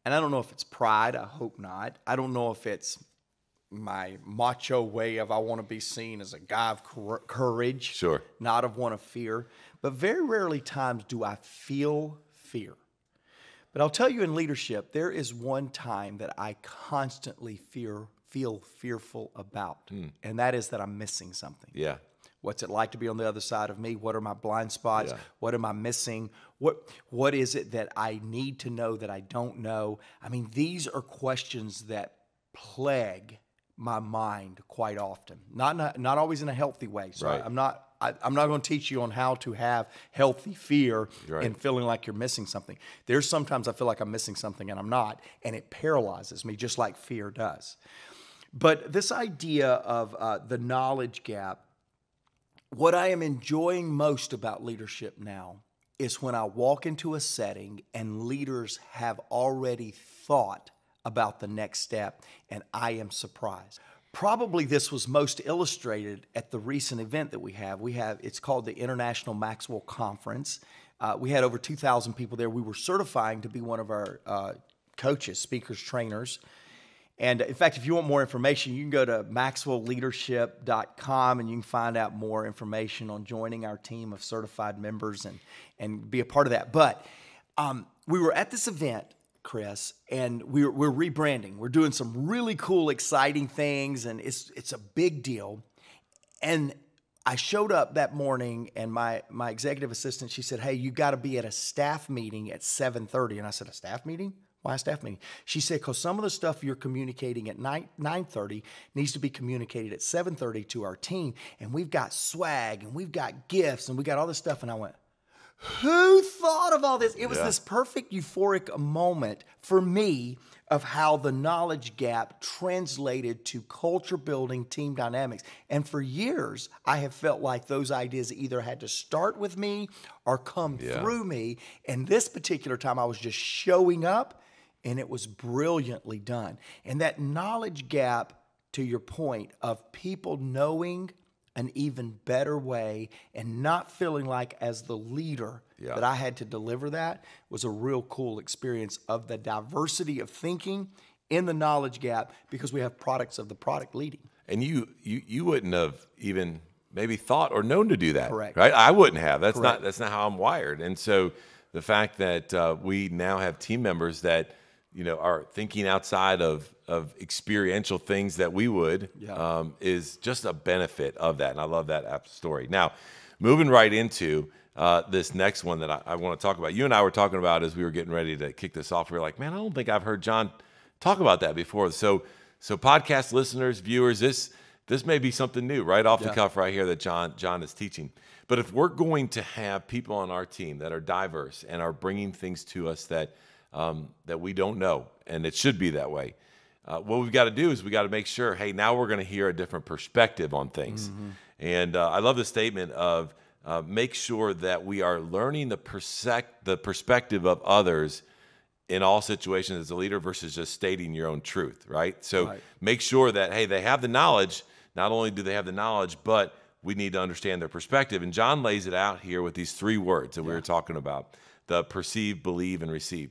and I don't know if it's pride. I hope not. I don't know if it's my macho way of I want to be seen as a guy of cour- courage, Sure. not of one of fear. But very rarely times do I feel fear. But I'll tell you in leadership, there is one time that I constantly fear feel fearful about, hmm. and that is that I'm missing something. Yeah. What's it like to be on the other side of me? What are my blind spots? Yeah. What am I missing? What what is it that I need to know that I don't know? I mean, these are questions that plague my mind quite often. Not not, not always in a healthy way. So Right. I'm not I, I'm not going to teach you on how to have healthy fear Right. and feeling like you're missing something. There's sometimes I feel like I'm missing something and I'm not, and it paralyzes me just like fear does. But this idea of uh, the knowledge gap what I am enjoying most about leadership now is when I walk into a setting and leaders have already thought about the next step and I am surprised. Probably this was most illustrated at the recent event that we have. We have it's called the International Maxwell Conference. Uh, we had over 2,000 people there. We were certifying to be one of our uh, coaches, speakers, trainers. And in fact, if you want more information, you can go to maxwellleadership.com and you can find out more information on joining our team of certified members and, and be a part of that. But um, we were at this event, Chris, and we're, we're rebranding. We're doing some really cool, exciting things, and it's, it's a big deal. And I showed up that morning, and my my executive assistant she said, "Hey, you got to be at a staff meeting at 7:30." And I said, "A staff meeting? Why a staff meeting?" She said, "Because some of the stuff you're communicating at 9 9:30 needs to be communicated at 7:30 to our team, and we've got swag, and we've got gifts, and we got all this stuff." And I went, who thought of all this? It was Yeah. this perfect euphoric moment for me of how the knowledge gap translated to culture building team dynamics. And for years, I have felt like those ideas either had to start with me or come Yeah. through me. And this particular time, I was just showing up and it was brilliantly done. And that knowledge gap, to your point, of people knowing an even better way and not feeling like as the leader Yeah. that I had to deliver that was a real cool experience of the diversity of thinking in the knowledge gap because we have products of the product leading. And you you you wouldn't have even maybe thought or known to do that, Correct. right? I wouldn't have. That's Correct. not that's not how I'm wired. And so the fact that uh, we now have team members that you know are thinking outside of of experiential things that we would Yeah. um, is just a benefit of that. And I love that app story. Now, moving right into uh, this next one that I, I want to talk about. You and I were talking about as we were getting ready to kick this off. We were like, man, I don't think I've heard John talk about that before. So, so podcast listeners, viewers, this this may be something new, right off the cuff, right here that John John is teaching. But if we're going to have people on our team that are diverse and are bringing things to us that um, that we don't know, and it should be that way, uh, what we've got to do is we got to make sure, hey, now we're going to hear a different perspective on things. And uh, I love the statement of uh, make sure that we are learning the persec- the perspective of others in all situations as a leader versus just stating your own truth, right? So Right. make sure that hey, they have the knowledge. Not only do they have the knowledge, but we need to understand their perspective. And John lays it out here with these three words that we were talking about: the perceive, believe, and receive.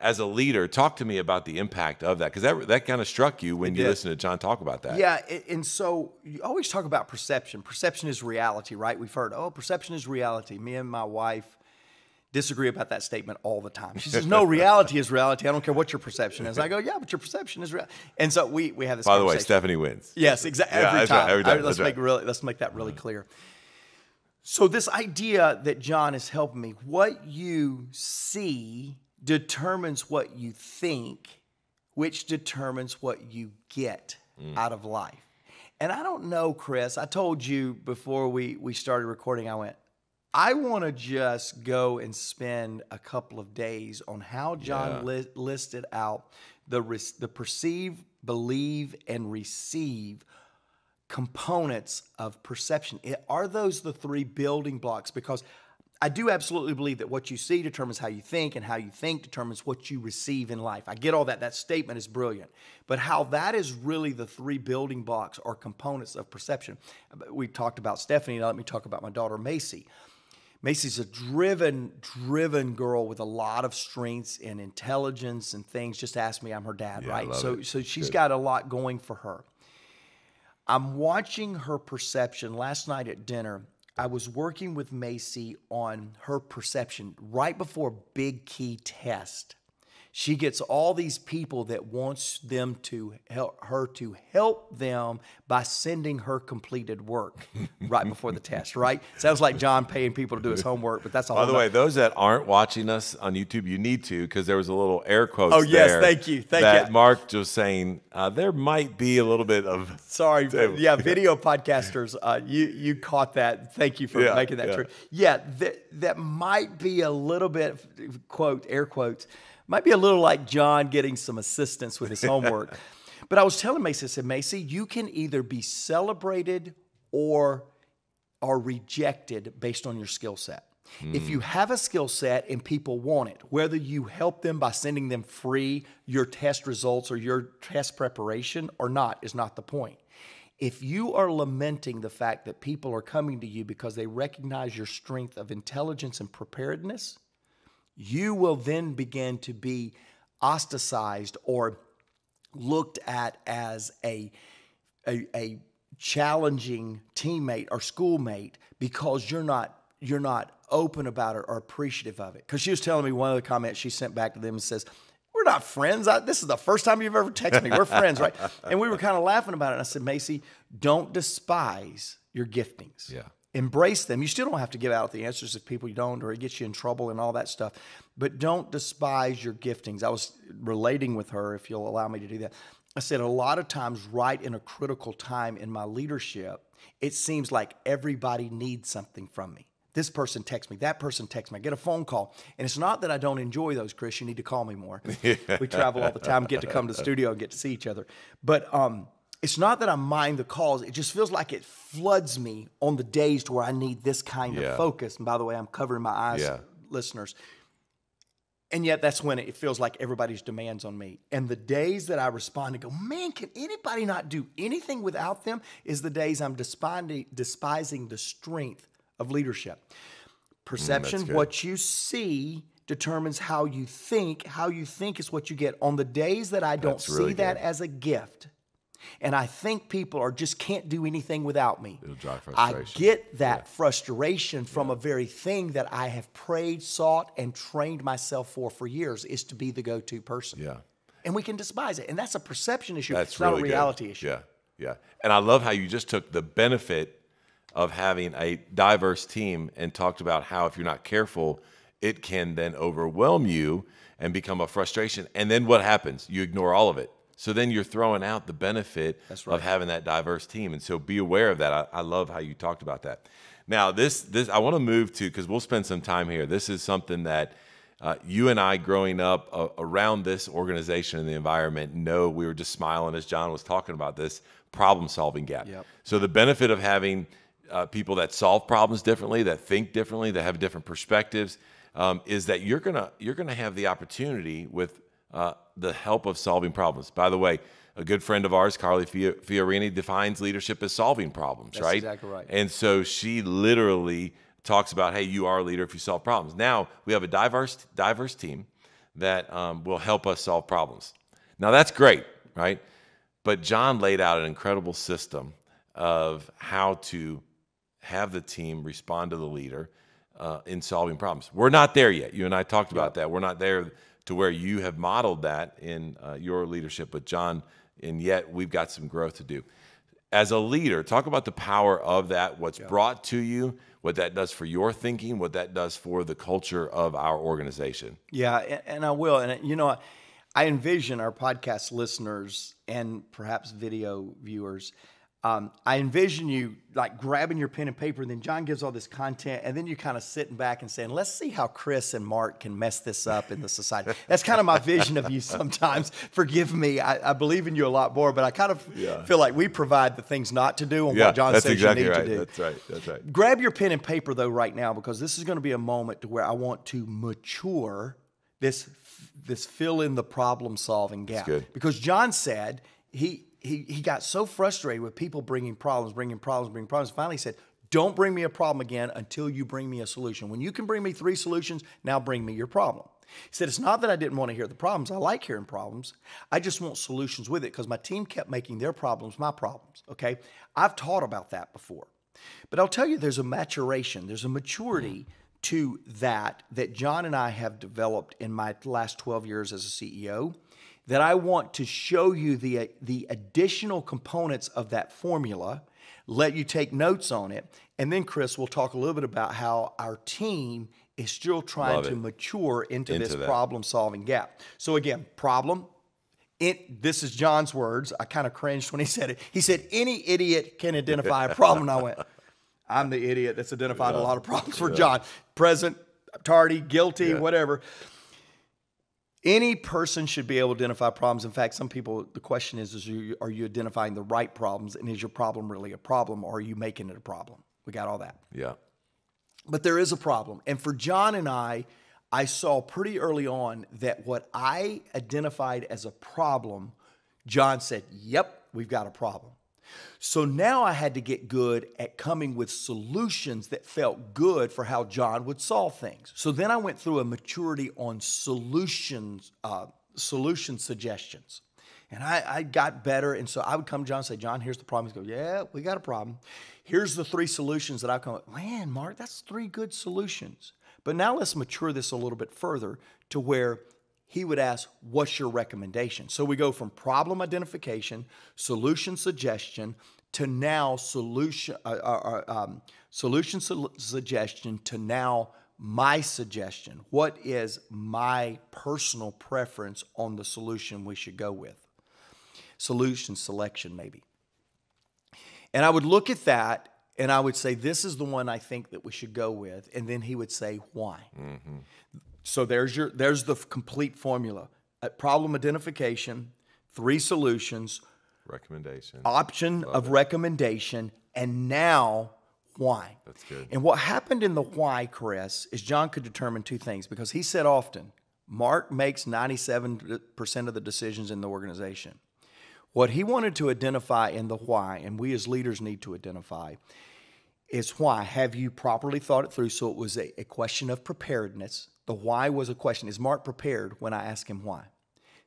As a leader, talk to me about the impact of that because that that kind of struck you when you did. listened to John talk about that. Yeah, and so you always talk about perception. Perception is reality, right? We've heard, oh, perception is reality. Me and my wife disagree about that statement all the time. She says, no, reality is reality. I don't care what your perception is. I go, yeah, but your perception is real. And so we we have this. By the way. Stephanie wins. Yes, exactly. Yeah, every, right, time. every time, let's make right. really let's make that really mm-hmm. clear. So this idea that John is helping me, what you see determines what you think, which determines what you get Mm. out of life. And I don't know, Chris. I told you before we we started recording. I went. I want to just go and spend a couple of days on how John Yeah. li- listed out the res- the perceive, believe, and receive components of perception. I- Are those the three building blocks? Because I do absolutely believe that what you see determines how you think, and how you think determines what you receive in life. I get all that. That statement is brilliant. But how that is really the three building blocks or components of perception. We talked about Stephanie. Now let me talk about my daughter, Macy. Macy's a driven, driven girl with a lot of strengths and intelligence and things. Just ask me, I'm her dad, Yeah, right? So, it. so she's got a lot going for her. I'm watching her perception last night at dinner. I was working with Macy on her perception right before big key test. She gets all these people that wants them to help her to help them by sending her completed work right before the test, right? Sounds like John paying people to do his homework, but that's all. By the way, those that aren't watching us on YouTube, you need to because there was a little air quotes. Oh, yes, thank you, thank that you. Mark just saying uh, there might be a little bit of Sorry, yeah, video podcasters, uh, you you caught that. Thank you for Yeah, making that yeah. true. Yeah, that that might be a little bit quote air quotes might be a little like John getting some assistance with his homework. but I was telling Macy, I said, Macy, you can either be celebrated or are rejected based on your skill set. If you hmm. have a skill set and people want it, whether you help them by sending them free your test results or your test preparation or not, is not the point. If you are lamenting the fact that people are coming to you because they recognize your strength of intelligence and preparedness, you will then begin to be ostracized or looked at as a, a, a challenging teammate or schoolmate because you're not you're not open about it or appreciative of it. Because she was telling me one of the comments she sent back to them and says, "We're not friends. I, this is the first time you've ever texted me. We're friends, right?" And we were kind of laughing about it. And I said, "Macy, don't despise your giftings. Yeah. Embrace them. You still don't have to give out the answers if people you don't, or it gets you in trouble and all that stuff. But don't despise your giftings. I was relating with her, if you'll allow me to do that. I said a lot of times, right in a critical time in my leadership, it seems like everybody needs something from me. This person texts me, that person texts me, I get a phone call. And it's not that I don't enjoy those, Chris. You need to call me more. we travel all the time, get to come to the studio and get to see each other. But um, it's not that I mind the calls. It just feels like it floods me on the days to where I need this kind Yeah. of focus. And by the way, I'm covering my eyes, Yeah. listeners. And yet that's when it feels like everybody's demands on me. And the days that I respond and go, man, can anybody not do anything without them? Is the days I'm despising, despising the strength of leadership. Perception, good. what you see determines how you think. How you think is what you get. On the days that I don't see that as a gift, and I think people are just can't do anything without me. It'll drive frustration. I get that frustration from a very thing that I have prayed, sought, and trained myself for for years is to be the go-to person. Yeah. And we can despise it, and that's a perception issue. That's it's really not a good. reality issue. Yeah, yeah. And I love how you just took the benefit of having a diverse team and talked about how if you're not careful, it can then overwhelm you and become a frustration. And then what happens? You ignore all of it. So then you're throwing out the benefit of having that diverse team. And so be aware of that. I, I love how you talked about that. Now, this this I want to move to because we'll spend some time here. This is something that uh, you and I, growing up uh, around this organization and the environment, know we were just smiling as John was talking about this problem solving gap. Yep. So the benefit of having uh, people that solve problems differently, that think differently, that have different perspectives, um, is that you're gonna you're gonna have the opportunity with uh, the help of solving problems. By the way, a good friend of ours, Carly Fiorina, defines leadership as solving problems. That's right? exactly right. And so she literally talks about, hey, you are a leader if you solve problems. Now we have a diverse diverse team that um, will help us solve problems. Now that's great, right? But John laid out an incredible system of how to have the team respond to the leader uh, in solving problems. We're not there yet. You and I talked about that. We're not there to where you have modeled that in uh, your leadership with John, and yet we've got some growth to do. As a leader, talk about the power of that, what's brought to you, what that does for your thinking, what that does for the culture of our organization. Yeah, and, and I will. And you know, I envision our podcast listeners and perhaps video viewers. Um, I envision you like grabbing your pen and paper, and then John gives all this content, and then you're kind of sitting back and saying, "Let's see how Chris and Mark can mess this up in the society." That's kind of my vision of you. Sometimes, forgive me, I, I believe in you a lot more, but I kind of feel like we provide the things not to do and what John says you need to do. That's right. That's right. Grab your pen and paper though right now because this is going to be a moment to where I want to mature this this fill in the problem solving gap. good. Because John said he he he got so frustrated with people bringing problems, bringing problems, bringing problems. Finally, he said, "Don't bring me a problem again until you bring me a solution. When you can bring me three solutions, now bring me your problem." He said, It's not that I didn't want to hear the problems. I like hearing problems. I just want solutions with it because my team kept making their problems my problems. Okay. I've taught about that before. But I'll tell you, there's a maturation, there's a maturity mm. to that that John and I have developed in my last 12 years as a CEO that I want to show you the, the additional components of that formula, let you take notes on it, and then Chris will talk a little bit about how our team is still trying Love to it. mature into, Into this that. problem solving gap. So again, problem. It, this is John's words. I kind of cringed when he said it. He said, "Any idiot can identify a problem." And I went, "I'm the idiot that's identified a lot of problems for John. Present, tardy, guilty, whatever." Any person should be able to identify problems. In fact, some people, the question is, is you, are you identifying the right problems? And is your problem really a problem or are you making it a problem? We got all that. Yeah. But there is a problem. And for John and I, I saw pretty early on that what I identified as a problem, John said, Yep, we've got a problem. So now I had to get good at coming with solutions that felt good for how John would solve things. So then I went through a maturity on solutions, uh, solution suggestions. And I, I got better. And so I would come to John and say, John, here's the problem. He'd go, Yeah, we got a problem. Here's the three solutions that I've come up Man, Mark, that's three good solutions. But now let's mature this a little bit further to where he would ask, What's your recommendation? So we go from problem identification, solution suggestion, to now solution, uh, uh, uh, um, solution su- suggestion to now my suggestion. What is my personal preference on the solution we should go with? Solution selection, maybe. And I would look at that and I would say, This is the one I think that we should go with. And then he would say, Why? So there's your there's the complete formula. Uh, problem identification, three solutions, Recommendation. option of recommendation, and now why. That's good. And what happened in the why, Chris, is John could determine two things because he said often, Mark makes 97% of the decisions in the organization. What he wanted to identify in the why, and we as leaders need to identify, is why. Have you properly thought it through? So it was a, a question of preparedness. The why was a question. Is Mark prepared when I ask him why?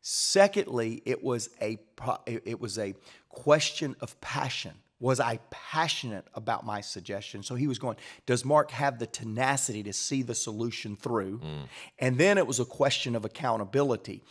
Secondly, it was a it it was a question of passion. Was I passionate about my suggestion? So he was going, does Mark have the tenacity to see the solution through? Mm. And then it was a question of accountability.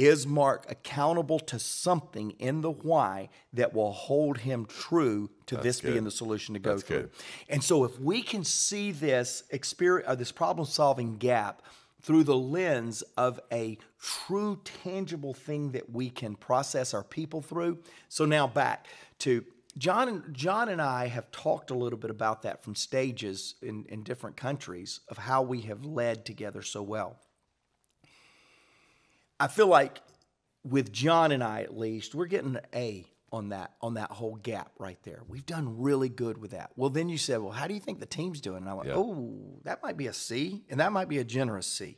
Is Mark accountable to something in the why that will hold him true to this being the solution to go That's through? good. And so if we can see this experience, uh, this problem-solving gap through the lens of a true tangible thing that we can process our people through. So now back to John and John and I have talked a little bit about that from stages in, in different countries of how we have led together so well. I feel like with John and I at least, we're getting an A on that on that whole gap right there. We've done really good with that. Well, then you said, "Well, how do you think the team's doing?" And I went, Yeah. "Oh, that might be a C, and that might be a generous C."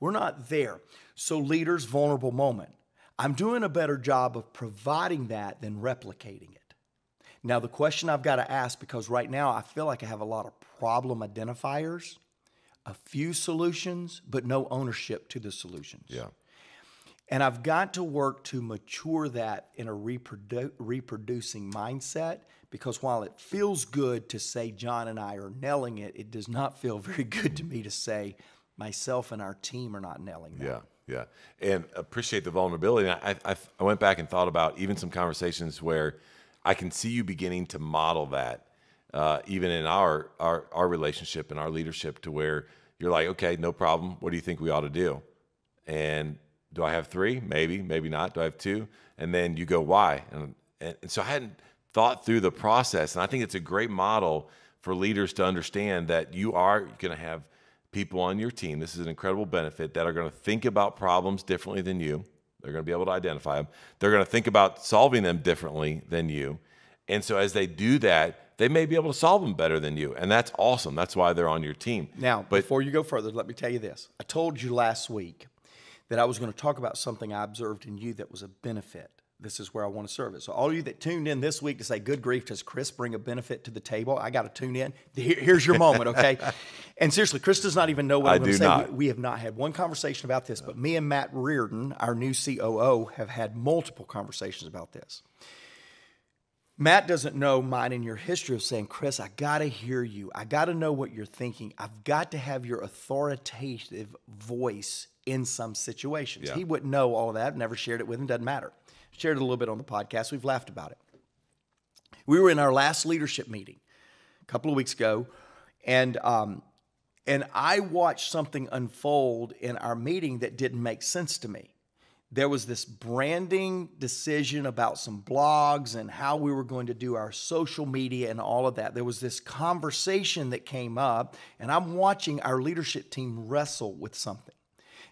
We're not there. So, leaders, vulnerable moment. I'm doing a better job of providing that than replicating it. Now, the question I've got to ask, because right now I feel like I have a lot of problem identifiers, a few solutions, but no ownership to the solutions. Yeah. And I've got to work to mature that in a reprodu- reproducing mindset because while it feels good to say John and I are nailing it, it does not feel very good to me to say myself and our team are not nailing that. Yeah, yeah, and appreciate the vulnerability. I, I, I went back and thought about even some conversations where I can see you beginning to model that, uh, even in our, our our relationship and our leadership, to where you're like, okay, no problem. What do you think we ought to do? And do I have three? Maybe, maybe not. Do I have two? And then you go, why? And, and, and so I hadn't thought through the process. And I think it's a great model for leaders to understand that you are going to have people on your team. This is an incredible benefit that are going to think about problems differently than you. They're going to be able to identify them. They're going to think about solving them differently than you. And so as they do that, they may be able to solve them better than you. And that's awesome. That's why they're on your team. Now, but before you go further, let me tell you this. I told you last week that I was going to talk about something I observed in you that was a benefit this is where I want to serve it. So all of you that tuned in this week to say, "Good grief, does Chris bring a benefit to the table?" I got to tune in. Here- here's your moment, okay? and seriously, Chris does not even know what I I'm going to do say. not. We, we have not had one conversation about this, but me and Matt Reardon, our new COO, have had multiple conversations about this. Matt doesn't know mine and your history of saying, Chris, I got to hear you. I got to know what you're thinking. I've got to have your authoritative voice in some situations. Yeah. He wouldn't know all of that, never shared it with him, doesn't matter. Shared it a little bit on the podcast. We've laughed about it. We were in our last leadership meeting a couple of weeks ago, and um, and I watched something unfold in our meeting that didn't make sense to me. There was this branding decision about some blogs and how we were going to do our social media and all of that. There was this conversation that came up, and I'm watching our leadership team wrestle with something.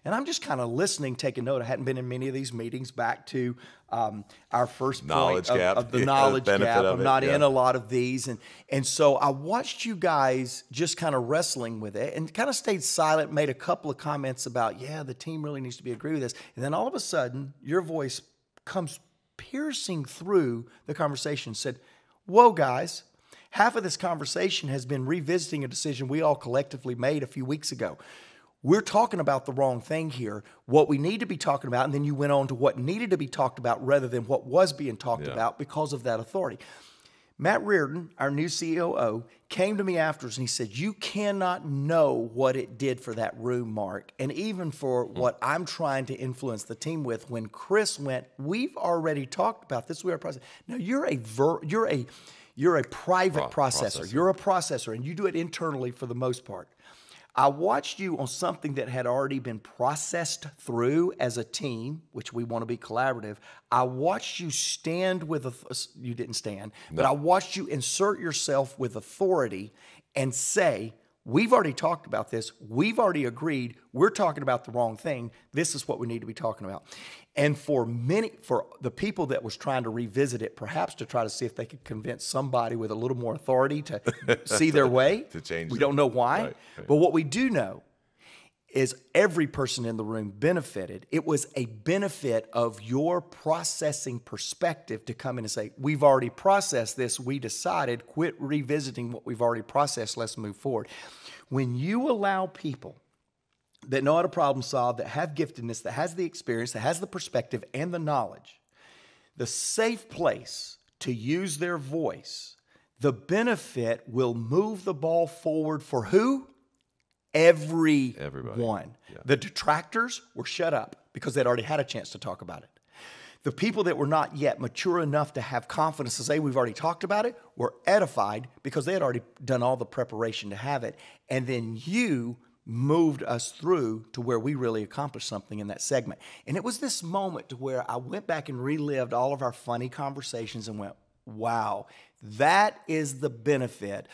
And I'm just kind of listening, taking note. I hadn't been in many of these meetings back to um, our first Knowledge point of, gap. of the Yeah, knowledge benefit gap. I'm it, not yeah. in a lot of these. And, and so I watched you guys just kind of wrestling with it and kind of stayed silent, made a couple of comments about, yeah, the team really needs to be agree with this. And then all of a sudden, your voice comes piercing through the conversation, said, Whoa, guys, half of this conversation has been revisiting a decision we all collectively made a few weeks ago. We're talking about the wrong thing here. What we need to be talking about, and then you went on to what needed to be talked about rather than what was being talked Yeah. about because of that authority. Matt Reardon, our new COO, came to me afterwards and he said, You cannot know what it did for that room, Mark, and even for hmm. what I'm trying to influence the team with. When Chris went, We've already talked about this. We are process. Now you're a ver- you're a you're a private Pro- processor. processor. You're a processor, and you do it internally for the most part. I watched you on something that had already been processed through as a team, which we want to be collaborative. I watched you stand with, a, uh, you didn't stand, but I watched you insert yourself with authority and say, We've already talked about this. We've already agreed. We're talking about the wrong thing. This is what we need to be talking about. And for many, for the people that was trying to revisit it, perhaps to try to see if they could convince somebody with a little more authority to see their way. To change We it. don't know why. Right, right. But what we do know is every person in the room benefited. It was a benefit of your processing perspective to come in and say, We've already processed this. We decided, quit revisiting what we've already processed. Let's move forward. When you allow people that know how to problem solve, that have giftedness, that has the experience, that has the perspective and the knowledge, the safe place to use their voice, the benefit will move the ball forward for who? Everyone. Everybody. The detractors were shut up because they'd already had a chance to talk about it. The people that were not yet mature enough to have confidence to say we've already talked about it were edified because they had already done all the preparation to have it. And then you moved us through to where we really accomplished something in that segment. And it was this moment to where I went back and relived all of our funny conversations and went, wow, that is the benefit.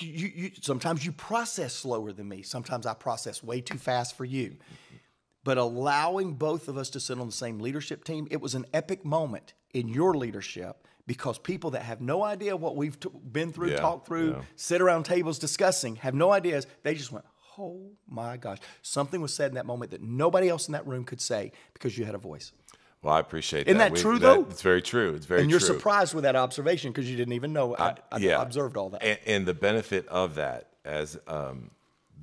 You, you, sometimes you process slower than me. Sometimes I process way too fast for you but allowing both of us to sit on the same leadership team, it was an epic moment in your leadership because people that have no idea what we've t- been through, Yeah, talked through, yeah. sit around tables discussing, have no ideas. They just went, oh my gosh. Something was said in that moment that nobody else in that room could say because you had a voice. Well, I appreciate Isn't that. that true, though? It's very true. It's very true. and you're true. surprised with that observation because you didn't even know I, I yeah. observed all that. And, and the benefit of that, as um,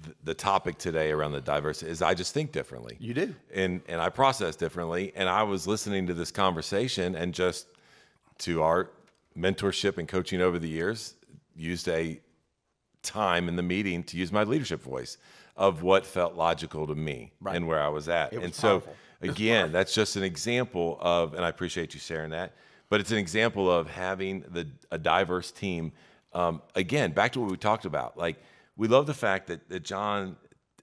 th- the topic today around the diversity, is I just think differently. You do. and and I process differently. And I was listening to this conversation, and just to our mentorship and coaching over the years, used a time in the meeting to use my leadership voice of what felt logical to me and where I was at. was and so powerful. Again, that's just an example of, and I appreciate you sharing that. But it's an example of having the a diverse team. Um, again, back to what we talked about. Like we love the fact that, that John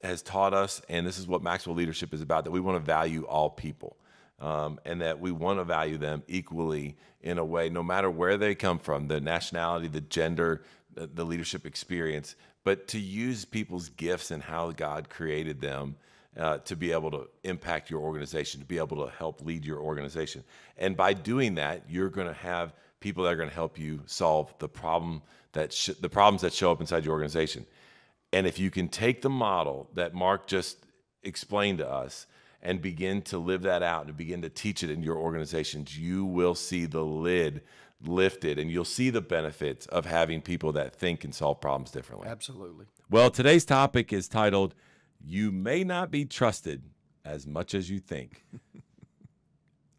has taught us, and this is what Maxwell leadership is about. That we want to value all people, um, and that we want to value them equally in a way, no matter where they come from, the nationality, the gender, the, the leadership experience, but to use people's gifts and how God created them uh, to be able to impact your organization, to be able to help lead your organization. And by doing that, you're going to have people that are going to help you solve the problem that sh- the problems that show up inside your organization. And if you can take the model that Mark just explained to us and begin to live that out and begin to teach it in your organizations, you will see the lid lifted and you'll see the benefits of having people that think and solve problems differently. Absolutely. Well, today's topic is titled You May Not Be Trusted as Much as You Think.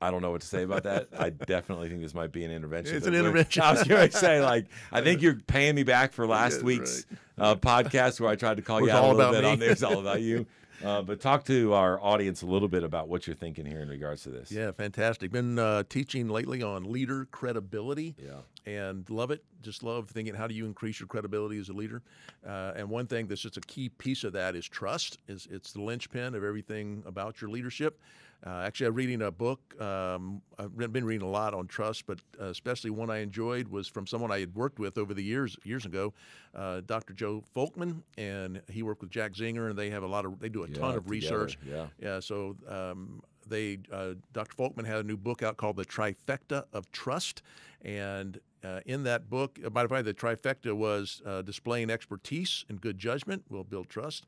I don't know what to say about that. I definitely think this might be an intervention. It's an intervention. I was going to say, like, I think you're paying me back for last week's uh, podcast where I tried to call you out a little bit me. on there. It's all about you. Uh, but talk to our audience a little bit about what you're thinking here in regards to this. Yeah, fantastic. Been uh, teaching lately on leader credibility. Yeah. And love it. Just love thinking how do you increase your credibility as a leader. Uh, and one thing that's just a key piece of that is trust. Is it's the linchpin of everything about your leadership. Uh, actually, I'm reading a book. Um, I've been reading a lot on trust, but uh, especially one I enjoyed was from someone I had worked with over the years years ago, uh, Dr. Joe Folkman, and he worked with Jack Zenger, and they have a lot of they do a ton of together, research. yeah. Yeah, so um, they uh, Dr. Folkman had a new book out called The Trifecta of Trust, and uh, in that book, uh, by the way, the trifecta was uh, displaying expertise and good judgment will build trust,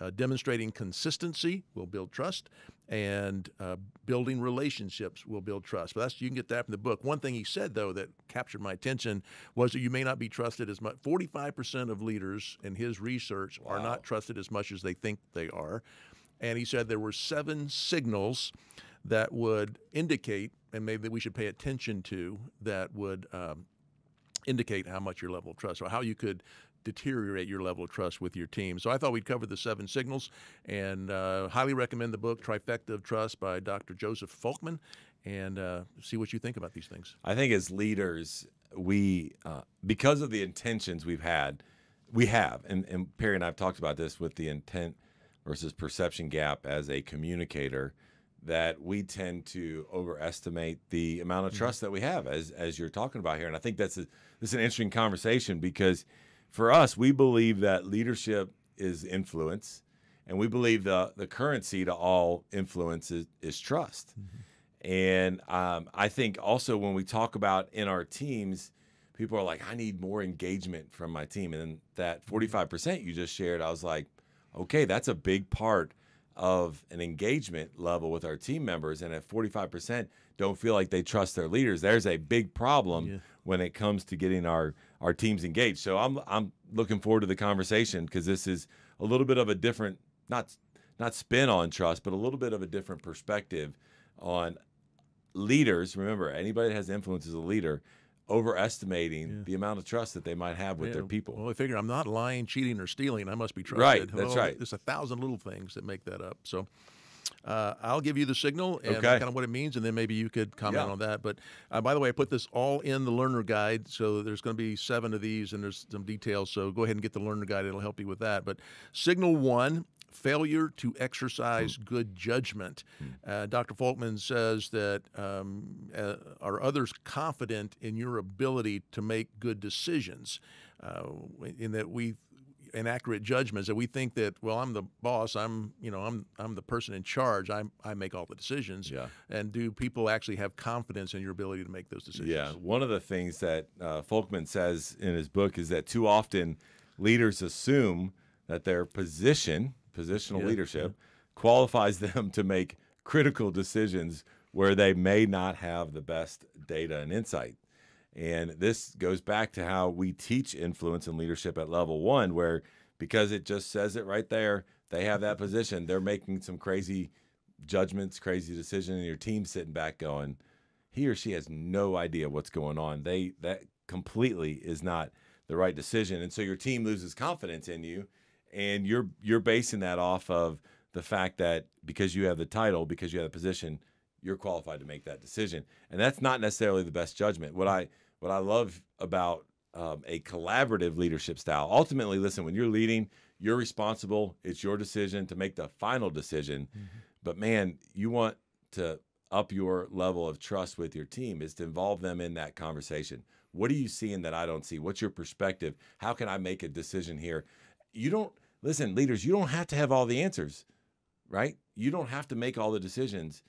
uh, demonstrating consistency will build trust, and uh, building relationships will build trust. But that's you can get that from the book. One thing he said though that captured my attention was that you may not be trusted as much. Forty-five percent of leaders in his research are not trusted as much as they think they are and he said there were seven signals that would indicate, and maybe we should pay attention to, that would um, indicate how much your level of trust or how you could deteriorate your level of trust with your team. So I thought we'd cover the seven signals and uh, highly recommend the book Trifecta of Trust by Dr. Joseph Folkman and uh, see what you think about these things. I think as leaders, we uh, because of the intentions we've had, we have, and, and Perry and I have talked about this with the intent versus perception gap as a communicator, that we tend to overestimate the amount of trust that we have, as as you're talking about here. And I think that's a, this is an interesting conversation because for us, we believe that leadership is influence, and we believe the the currency to all influence is, is trust. And um, I think also when we talk about in our teams, people are like, I need more engagement from my team. And then that 45% you just shared, I was like, okay, that's a big part of an engagement level with our team members. And if 45% don't feel like they trust their leaders, there's a big problem when it comes to getting our, our teams engaged. So I'm, I'm looking forward to the conversation because this is a little bit of a different, not, not spin on trust, but a little bit of a different perspective on leaders, remember, anybody that has influence as a leader, overestimating the amount of trust that they might have with their people. Well, I figure I'm not lying, cheating, or stealing. I must be trusted. Right, that's Well, right. There's a thousand little things that make that up. So uh, I'll give you the signal and Okay. kind of what it means, and then maybe you could comment Yeah. on that. But uh, by the way, I put this all in the learner guide. So there's going to be seven of these, and there's some details. So go ahead and get the learner guide. It'll help you with that. But signal one. Failure to exercise good judgment. Uh, Dr. Folkman says that um, uh, are others confident in your ability to make good decisions? Uh, in that we inaccurate judgments that we think that well I'm the boss I'm you know I'm I'm the person in charge I I make all the decisions Yeah. and do people actually have confidence in your ability to make those decisions Yeah, one of the things that uh, Folkman says in his book is that too often leaders assume that their position, positional Yeah, leadership, qualifies them to make critical decisions where they may not have the best data and insight. And this goes back to how we teach influence and leadership at level one, where because it just says it right there, they have that position, they're making some crazy judgments, crazy decision, and your team sitting back going, he or she has no idea what's going on. They that completely is not the right decision, and so your team loses confidence in you, and you're you're basing that off of the fact that because you have the title, because you have the position, you're qualified to make that decision, and that's not necessarily the best judgment. What I what I love about um, a collaborative leadership style, ultimately, listen, when you're leading, you're responsible. It's your decision to make the final decision, but man, you want to up your level of trust with your team is to involve them in that conversation. What are you seeing that I don't see? What's your perspective? How can I make a decision here? You don't listen, leaders, you don't have to have all the answers, right? You don't have to make all the decisions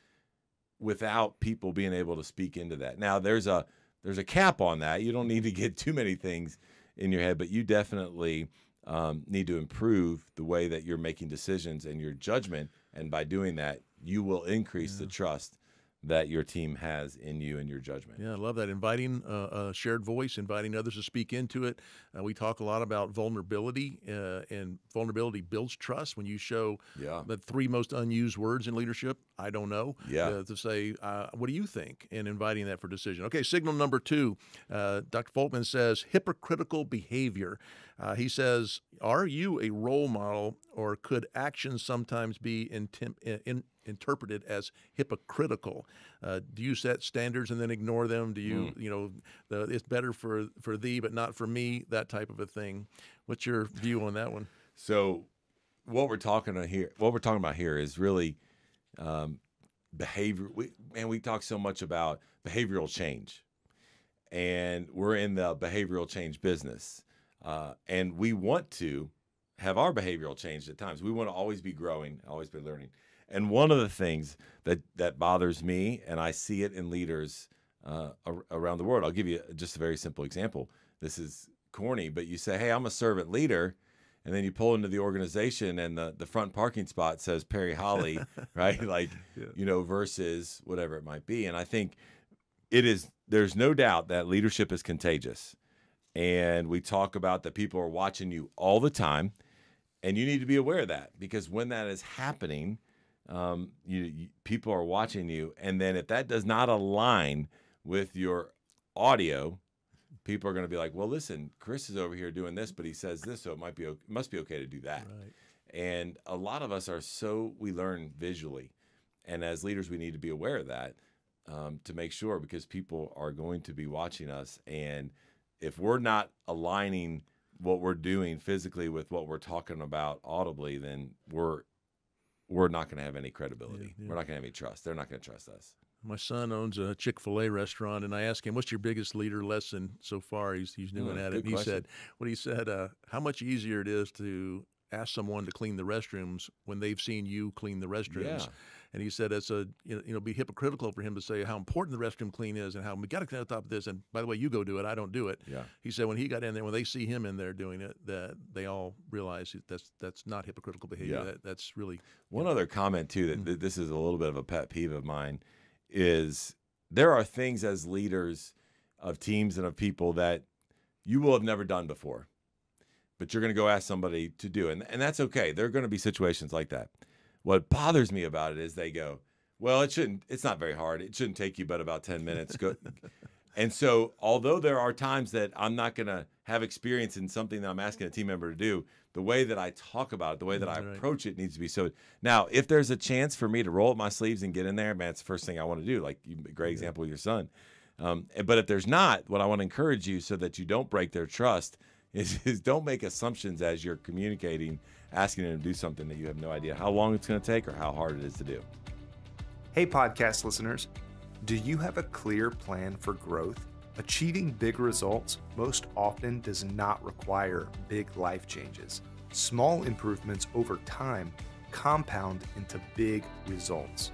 without people being able to speak into that. Now, there's a there's a cap on that. You don't need to get too many things in your head, but you definitely um, need to improve the way that you're making decisions and your judgment. And by doing that, you will increase the trust that your team has in you and your judgment. Yeah, I love that. Inviting uh, a shared voice, inviting others to speak into it. Uh, we talk a lot about vulnerability, uh, and vulnerability builds trust. When you show Yeah. the three most unused words in leadership, I don't know, Yeah. uh, to say, uh, what do you think? And inviting that for decision. Okay, signal number two uh, Dr. Folkman says hypocritical behavior. Uh, he says, Are you a role model, or could actions sometimes be intim- in, interpreted as hypocritical? Uh, do you set standards and then ignore them? Do you, you know, the, it's better for for thee but not for me? That type of a thing. What's your view on that one? So, what we're talking about here, what we're talking about here, is really um, behavior. We, and we talk so much about behavioral change, and we're in the behavioral change business, uh, and we want to have our behavioral change at times. We want to always be growing, always be learning. And one of the things that that bothers me, and I see it in leaders uh, ar- around the world. I'll give you just a very simple example. This is corny, but you say, "Hey, I'm a servant leader." and then you pull into the organization and the, the front parking spot says Perry Holley, right? Like, you know, versus whatever it might be. And I think it is, there's no doubt that leadership is contagious. And we talk about that people are watching you all the time. And you need to be aware of that because when that is happening, um, you, you, people are watching you. And then if that does not align with your audio, people are going to be like, "Well, listen, Chris is over here doing this, but he says this, so it might be it must be okay to do that." Right. And a lot of us are so we learn visually, and as leaders, we need to be aware of that um, to make sure because people are going to be watching us, and if we're not aligning what we're doing physically with what we're talking about audibly, then we're we're not going to have any credibility. Yeah, yeah. We're not going to have any trust. They're not going to trust us. My son owns a Chick Fil A restaurant, and I asked him, "What's your biggest leader lesson so far?" He's he's doing Hmm, at it. And he question. said, "What he said, uh, how much easier it is to ask someone to clean the restrooms when they've seen you clean the restrooms." Yeah. And he said it's a you know, you know be hypocritical for him to say how important the restroom clean is and how we got to clean on top of this. And by the way, you go do it. I don't do it. Yeah. He said when he got in there, when they see him in there doing it, that they all realize that's that's not hypocritical behavior. Yeah. That, that's really One other comment too Mm-hmm. that this is a little bit of a pet peeve of mine is there are things as leaders of teams and of people that you will have never done before, but you're going to go ask somebody to do, and and that's okay. There are going to be situations like that. What bothers me about it is they go, well, it shouldn't. It's not very hard. It shouldn't take you but about ten minutes. Go. And so, although there are times that I'm not going to have experience in something that I'm asking a team member to do, the way that I talk about it, the way that I Right. approach it needs to be so. Now, if there's a chance for me to roll up my sleeves and get in there, man, it's the first thing I want to do. Like, you, great example with your son. Um, but if there's not, what I want to encourage you so that you don't break their trust is, is don't make assumptions as you're communicating, asking them to do something that you have no idea how long it's going to take or how hard it is to do. Hey, podcast listeners. Do you have a clear plan for growth? Achieving big results most often does not require big life changes. Small improvements over time compound into big results.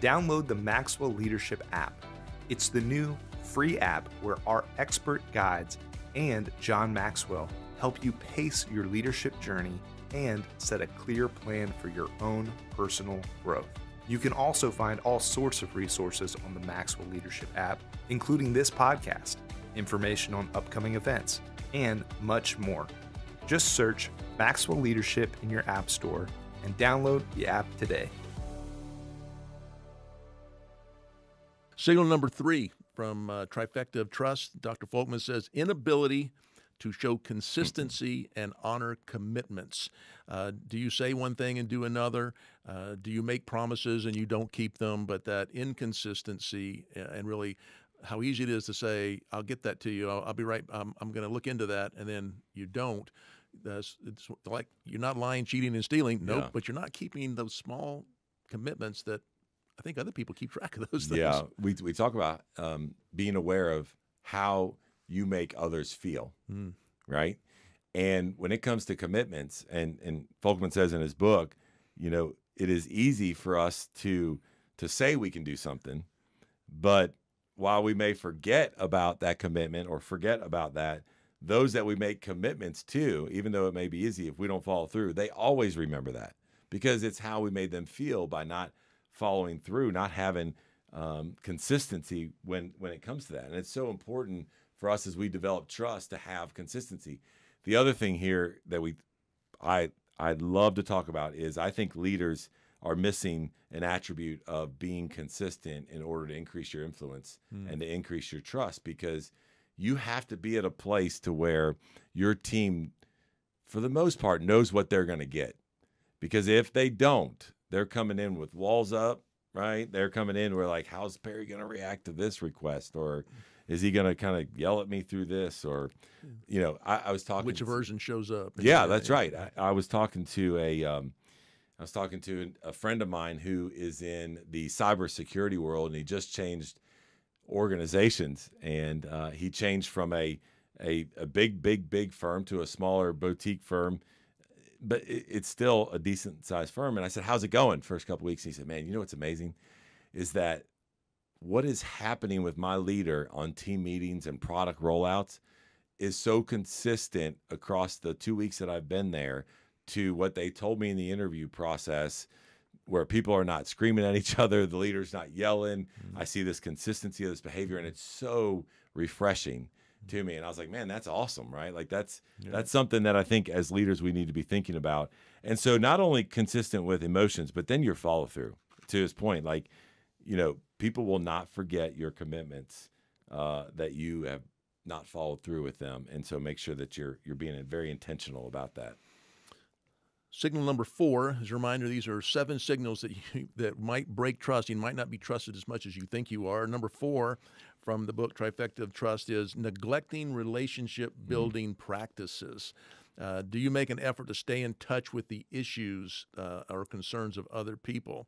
Download the Maxwell Leadership app. It's the new free app where our expert guides and John Maxwell help you pace your leadership journey and set a clear plan for your own personal growth. You can also find all sorts of resources on the Maxwell Leadership app, including this podcast, information on upcoming events, and much more. Just search Maxwell Leadership in your App Store and download the app today. Signal number three from uh, Trifecta of Trust, Dr. Folkman says inability to show consistency and honor commitments. Uh, do you say one thing and do another? Uh, do you make promises and you don't keep them? But that inconsistency uh, and really how easy it is to say, I'll get that to you, I'll, I'll be right, I'm, I'm going to look into that, and then you don't. That's, it's like you're not lying, cheating, and stealing. Nope, Yeah. but you're not keeping those small commitments that I think other people keep track of those things. Yeah, we we talk about um, being aware of how you make others feel, Mm. right? And when it comes to commitments, and and Folkman says in his book, you know, it is easy for us to to say we can do something, but while we may forget about that commitment or forget about that, those that we make commitments to, even though it may be easy, if we don't follow through, they always remember that because it's how we made them feel by not following through, not having um, consistency when when it comes to that. And it's so important for us as we develop trust to have consistency. The other thing here that we I I'd love to talk about is I think leaders are missing an attribute of being consistent in order to increase your influence mm. and to increase your trust because you have to be at a place to where your team for the most part knows what they're going to get because if they don't they're coming in with walls up right? They're coming in we're like how's perry going to react to this request? Or is he going to kind of yell at me through this? Or you know i, I was talking which version shows up yeah that's right. I, I, was talking to a um, I was talking to a friend of mine who is in the cybersecurity world, and he just changed organizations, and uh, he changed from a, a, a big, big, big firm to a smaller boutique firm, but it, it's still a decent sized firm. And I said, "How's it going?" First couple weeks, and he said, "Man, you know what's amazing is that what is happening with my leader on team meetings and product rollouts." Is so consistent across the two weeks that I've been there to what they told me in the interview process where people are not screaming at each other, the leader's not yelling. Mm-hmm. I see this consistency of this behavior and it's so refreshing to me and I was like, man, that's awesome, right? Like that's yeah. that's something that I think as leaders we need to be thinking about. And so not only consistent with emotions, but then your follow through. To his point, like, you know, people will not forget your commitments uh, that you have not followed through with them. And so make sure that you're you're being very intentional about that. Signal number four, as a reminder, these are seven signals that you, that might break trust. You might not be trusted as much as you think you are. Number four from the book Trifecta of Trust is neglecting relationship mm-hmm. building mm. practices. Uh, do you make an effort to stay in touch with the issues uh, or concerns of other people?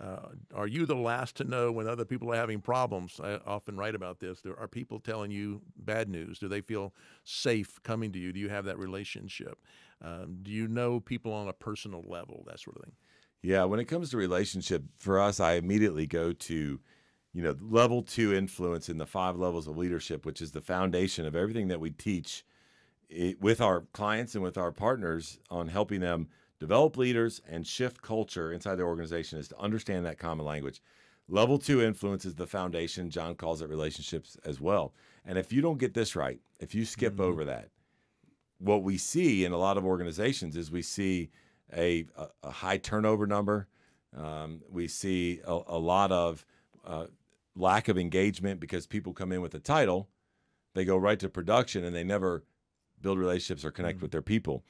Uh, are you the last to know when other people are having problems? I often write about this. There are people telling you bad news. Do they feel safe coming to you? Do you have that relationship? Um, do you know people on a personal level, that sort of thing? Yeah, when it comes to relationship, for us, I immediately go to, you know, level two influence in the five levels of leadership, which is the foundation of everything that we teach it, with our clients and with our partners on helping them develop leaders and shift culture inside their organization is to understand that common language. Level two influence is the foundation. John calls it relationships as well. And if you don't get this right, if you skip mm-hmm. over that, what we see in a lot of organizations is we see a, a, a high turnover number. Um, we see a, a lot of uh, lack of engagement because people come in with a title, they go right to production, and they never build relationships or connect mm-hmm. with their people.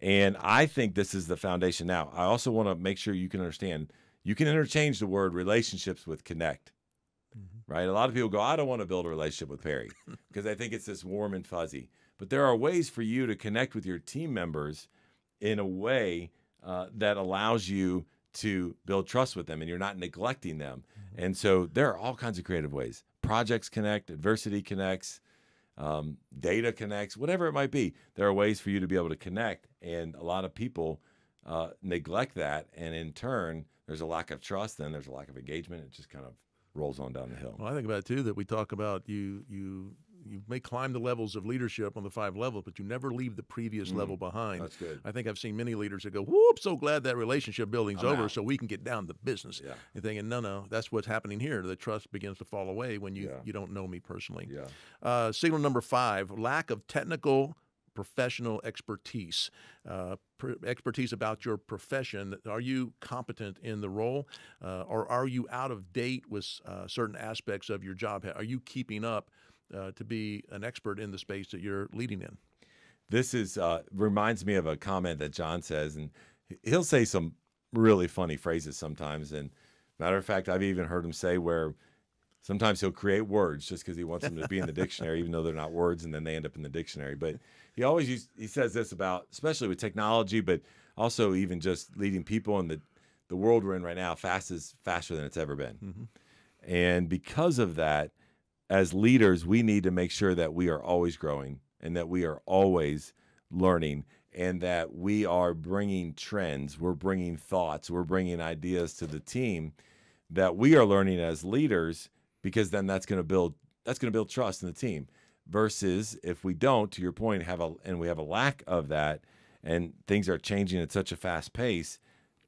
And I think this is the foundation. Now, I also want to make sure you can understand you can interchange the word relationships with connect. Mm-hmm. Right? A lot of people go, I don't want to build a relationship with Perry because I think it's this warm and fuzzy. But there are ways for you to connect with your team members in a way uh, that allows you to build trust with them and you're not neglecting them. Mm-hmm. And so there are all kinds of creative ways. Projects connect, adversity connects, um, data connects, whatever it might be. There are ways for you to be able to connect. And a lot of people uh, neglect that. And in turn, there's a lack of trust, then there's a lack of engagement. It just kind of rolls on down the hill. Well, I think about too that we talk about you you you may climb the levels of leadership on the five levels, but you never leave the previous mm, level behind. That's good. I think I've seen many leaders that go, "Whoop! So glad that relationship building's I'm over, out. so we can get down to business." Yeah. And thinking, no, no, that's what's happening here. The trust begins to fall away when you yeah. you don't know me personally. Yeah. Uh, signal number five: lack of technical professional expertise, uh, pr- expertise about your profession. Are you competent in the role, uh, or are you out of date with uh, certain aspects of your job? Are you keeping up uh, to be an expert in the space that you're leading in. This is uh, reminds me of a comment that John says, and he'll say some really funny phrases sometimes. And matter of fact, I've even heard him say where sometimes he'll create words just because he wants them to be in the dictionary, even though they're not words, and then they end up in the dictionary. But he always use, he says this about, especially with technology, but also even just leading people in the the world we're in right now fast is faster than it's ever been. Mm-hmm. And because of that, as leaders, we need to make sure that we are always growing and that we are always learning and that we are bringing trends, we're bringing thoughts, we're bringing ideas to the team that we are learning as leaders because then that's going to build that's going to build trust in the team versus if we don't to your point have a and we have a lack of that and things are changing at such a fast pace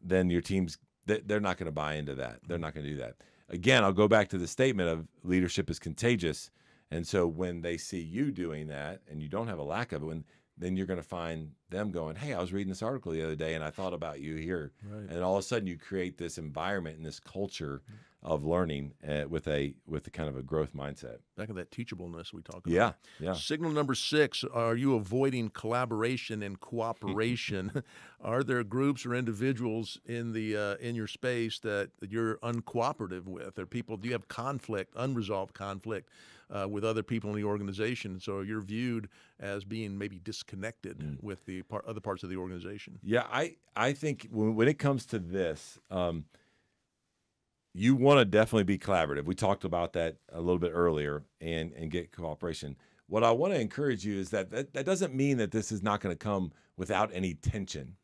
then your team's they, they're not going to buy into that. They're not going to do that. Again, I'll go back to the statement of leadership is contagious. And so when they see you doing that and you don't have a lack of it, when then you're going to find them going, Hey, I was reading this article the other day and I thought about you here. Right. And all of a sudden you create this environment and this culture of learning uh, with a with a kind of a growth mindset. Back of that teachableness we talk about. Yeah, yeah. Signal number six: Are you avoiding collaboration and cooperation? Are there groups or individuals in the uh, in your space that, that you're uncooperative with? Are people? Do you have conflict, unresolved conflict uh, with other people in the organization? So you're viewed as being maybe disconnected Mm. with the par- other parts of the organization. Yeah, I I think when, when it comes to this, um, you want to definitely be collaborative. We talked about that a little bit earlier, and and get cooperation. What I want to encourage you is that that, that doesn't mean that this is not going to come without any tension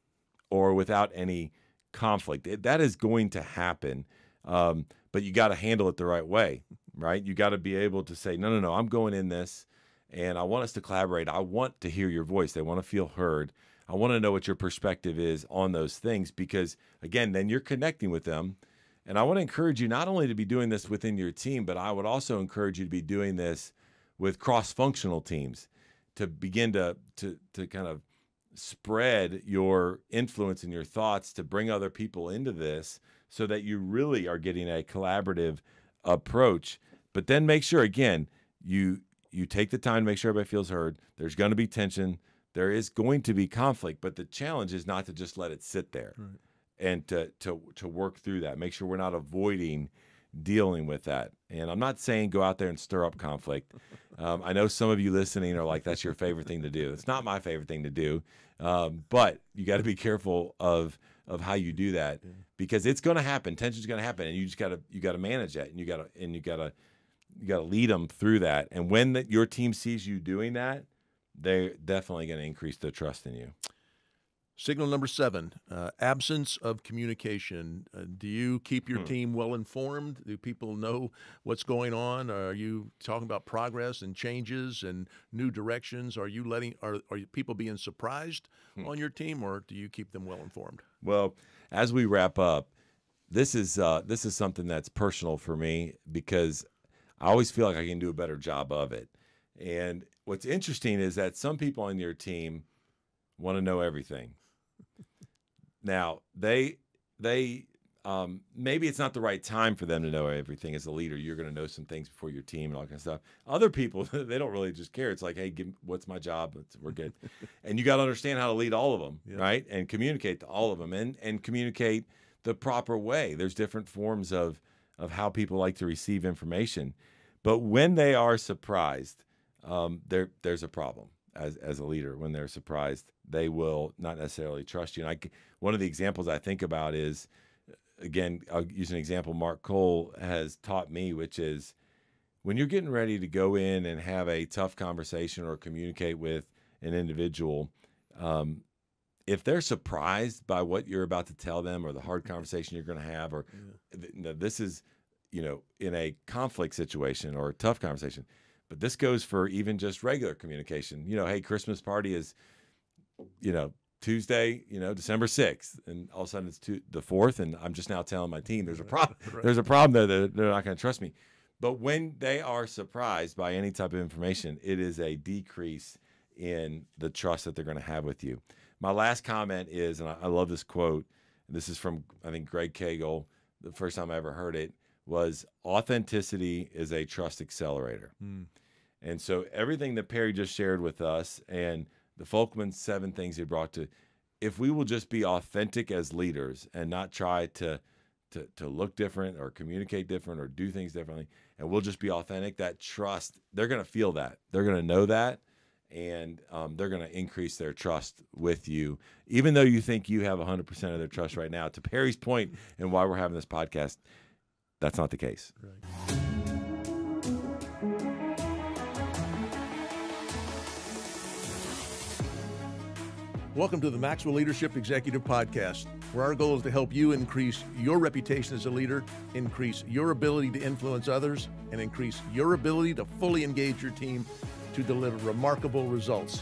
or without any conflict. It, that is going to happen, um, but you got to handle it the right way, right? You got to be able to say, no, no, no, I'm going in this, and I want us to collaborate. I want to hear your voice. They want to feel heard. I want to know what your perspective is on those things because, again, then you're connecting with them. And I want to encourage you not only to be doing this within your team, but I would also encourage you to be doing this with cross-functional teams to begin to to to kind of spread your influence and your thoughts to bring other people into this so that you really are getting a collaborative approach but then make sure again you you take the time to make sure everybody feels heard. There's going to be tension. There is going to be conflict but the challenge is not to just let it sit there and to to to work through that. Make sure we're not avoiding dealing with that. And i'm not saying go out there and stir up conflict. Um, i know some of you listening are like that's your favorite thing to do. It's not my favorite thing to do. Um, but you got to be careful of of how you do that because it's going to happen. Tension's going to happen and you just got to you got to manage that and you got to and you got to you got to lead them through that. And when the, your team sees you doing that they're definitely going to increase their trust in you Signal number seven: uh, absence of communication. Uh, do you keep your team well informed? Do people know what's going on? Are you talking about progress and changes and new directions? Are you letting are are people being surprised on your team, or do you keep them well informed? Well, as we wrap up, this is uh, this is something that's personal for me because I always feel like I can do a better job of it. And what's interesting is that some people on your team want to know everything. Now they they um, maybe it's not the right time for them to know everything as a leader. You're going to know some things before your team and all that kind of stuff. Other people, they don't really just care. It's like, hey, give, what's my job? We're good. and you got to understand how to lead all of them, right? And communicate to all of them, and and communicate the proper way. There's different forms of of how people like to receive information, but when they are surprised, um, there there's a problem as as a leader. When they're surprised, they will not necessarily trust you. And I, one of the examples I think about is again, I'll use an example Mark Cole has taught me, which is when you're getting ready to go in and have a tough conversation or communicate with an individual, um, if they're surprised by what you're about to tell them or the hard conversation you're going to have, or th- this is, you know, in a conflict situation or a tough conversation, but this goes for even just regular communication. You know, hey, Christmas party is, you know, Tuesday, you know, December sixth, and all of a sudden it's two, the fourth, and I'm just now telling my team there's a problem. There's a problem there that they're not going to trust me. But when they are surprised by any type of information, it is a decrease in the trust that they're going to have with you. My last comment is, and I, I love this quote. This is from I think Greg Cagle. The first time I ever heard it was authenticity is a trust accelerator. Hmm. And so everything that Perry just shared with us and the Folkman seven things he brought to, if we will just be authentic as leaders and not try to, to, to look different or communicate different or do things differently, and we'll just be authentic, that trust, they're going to feel that. They're going to know that. And um, they're going to increase their trust with you, even though you think you have 100% of their trust right now. To Perry's point, and why we're having this podcast, that's not the case. Welcome to the Maxwell Leadership Executive Podcast, where our goal is to help you increase your reputation as a leader, increase your ability to influence others, and increase your ability to fully engage your team to deliver remarkable results.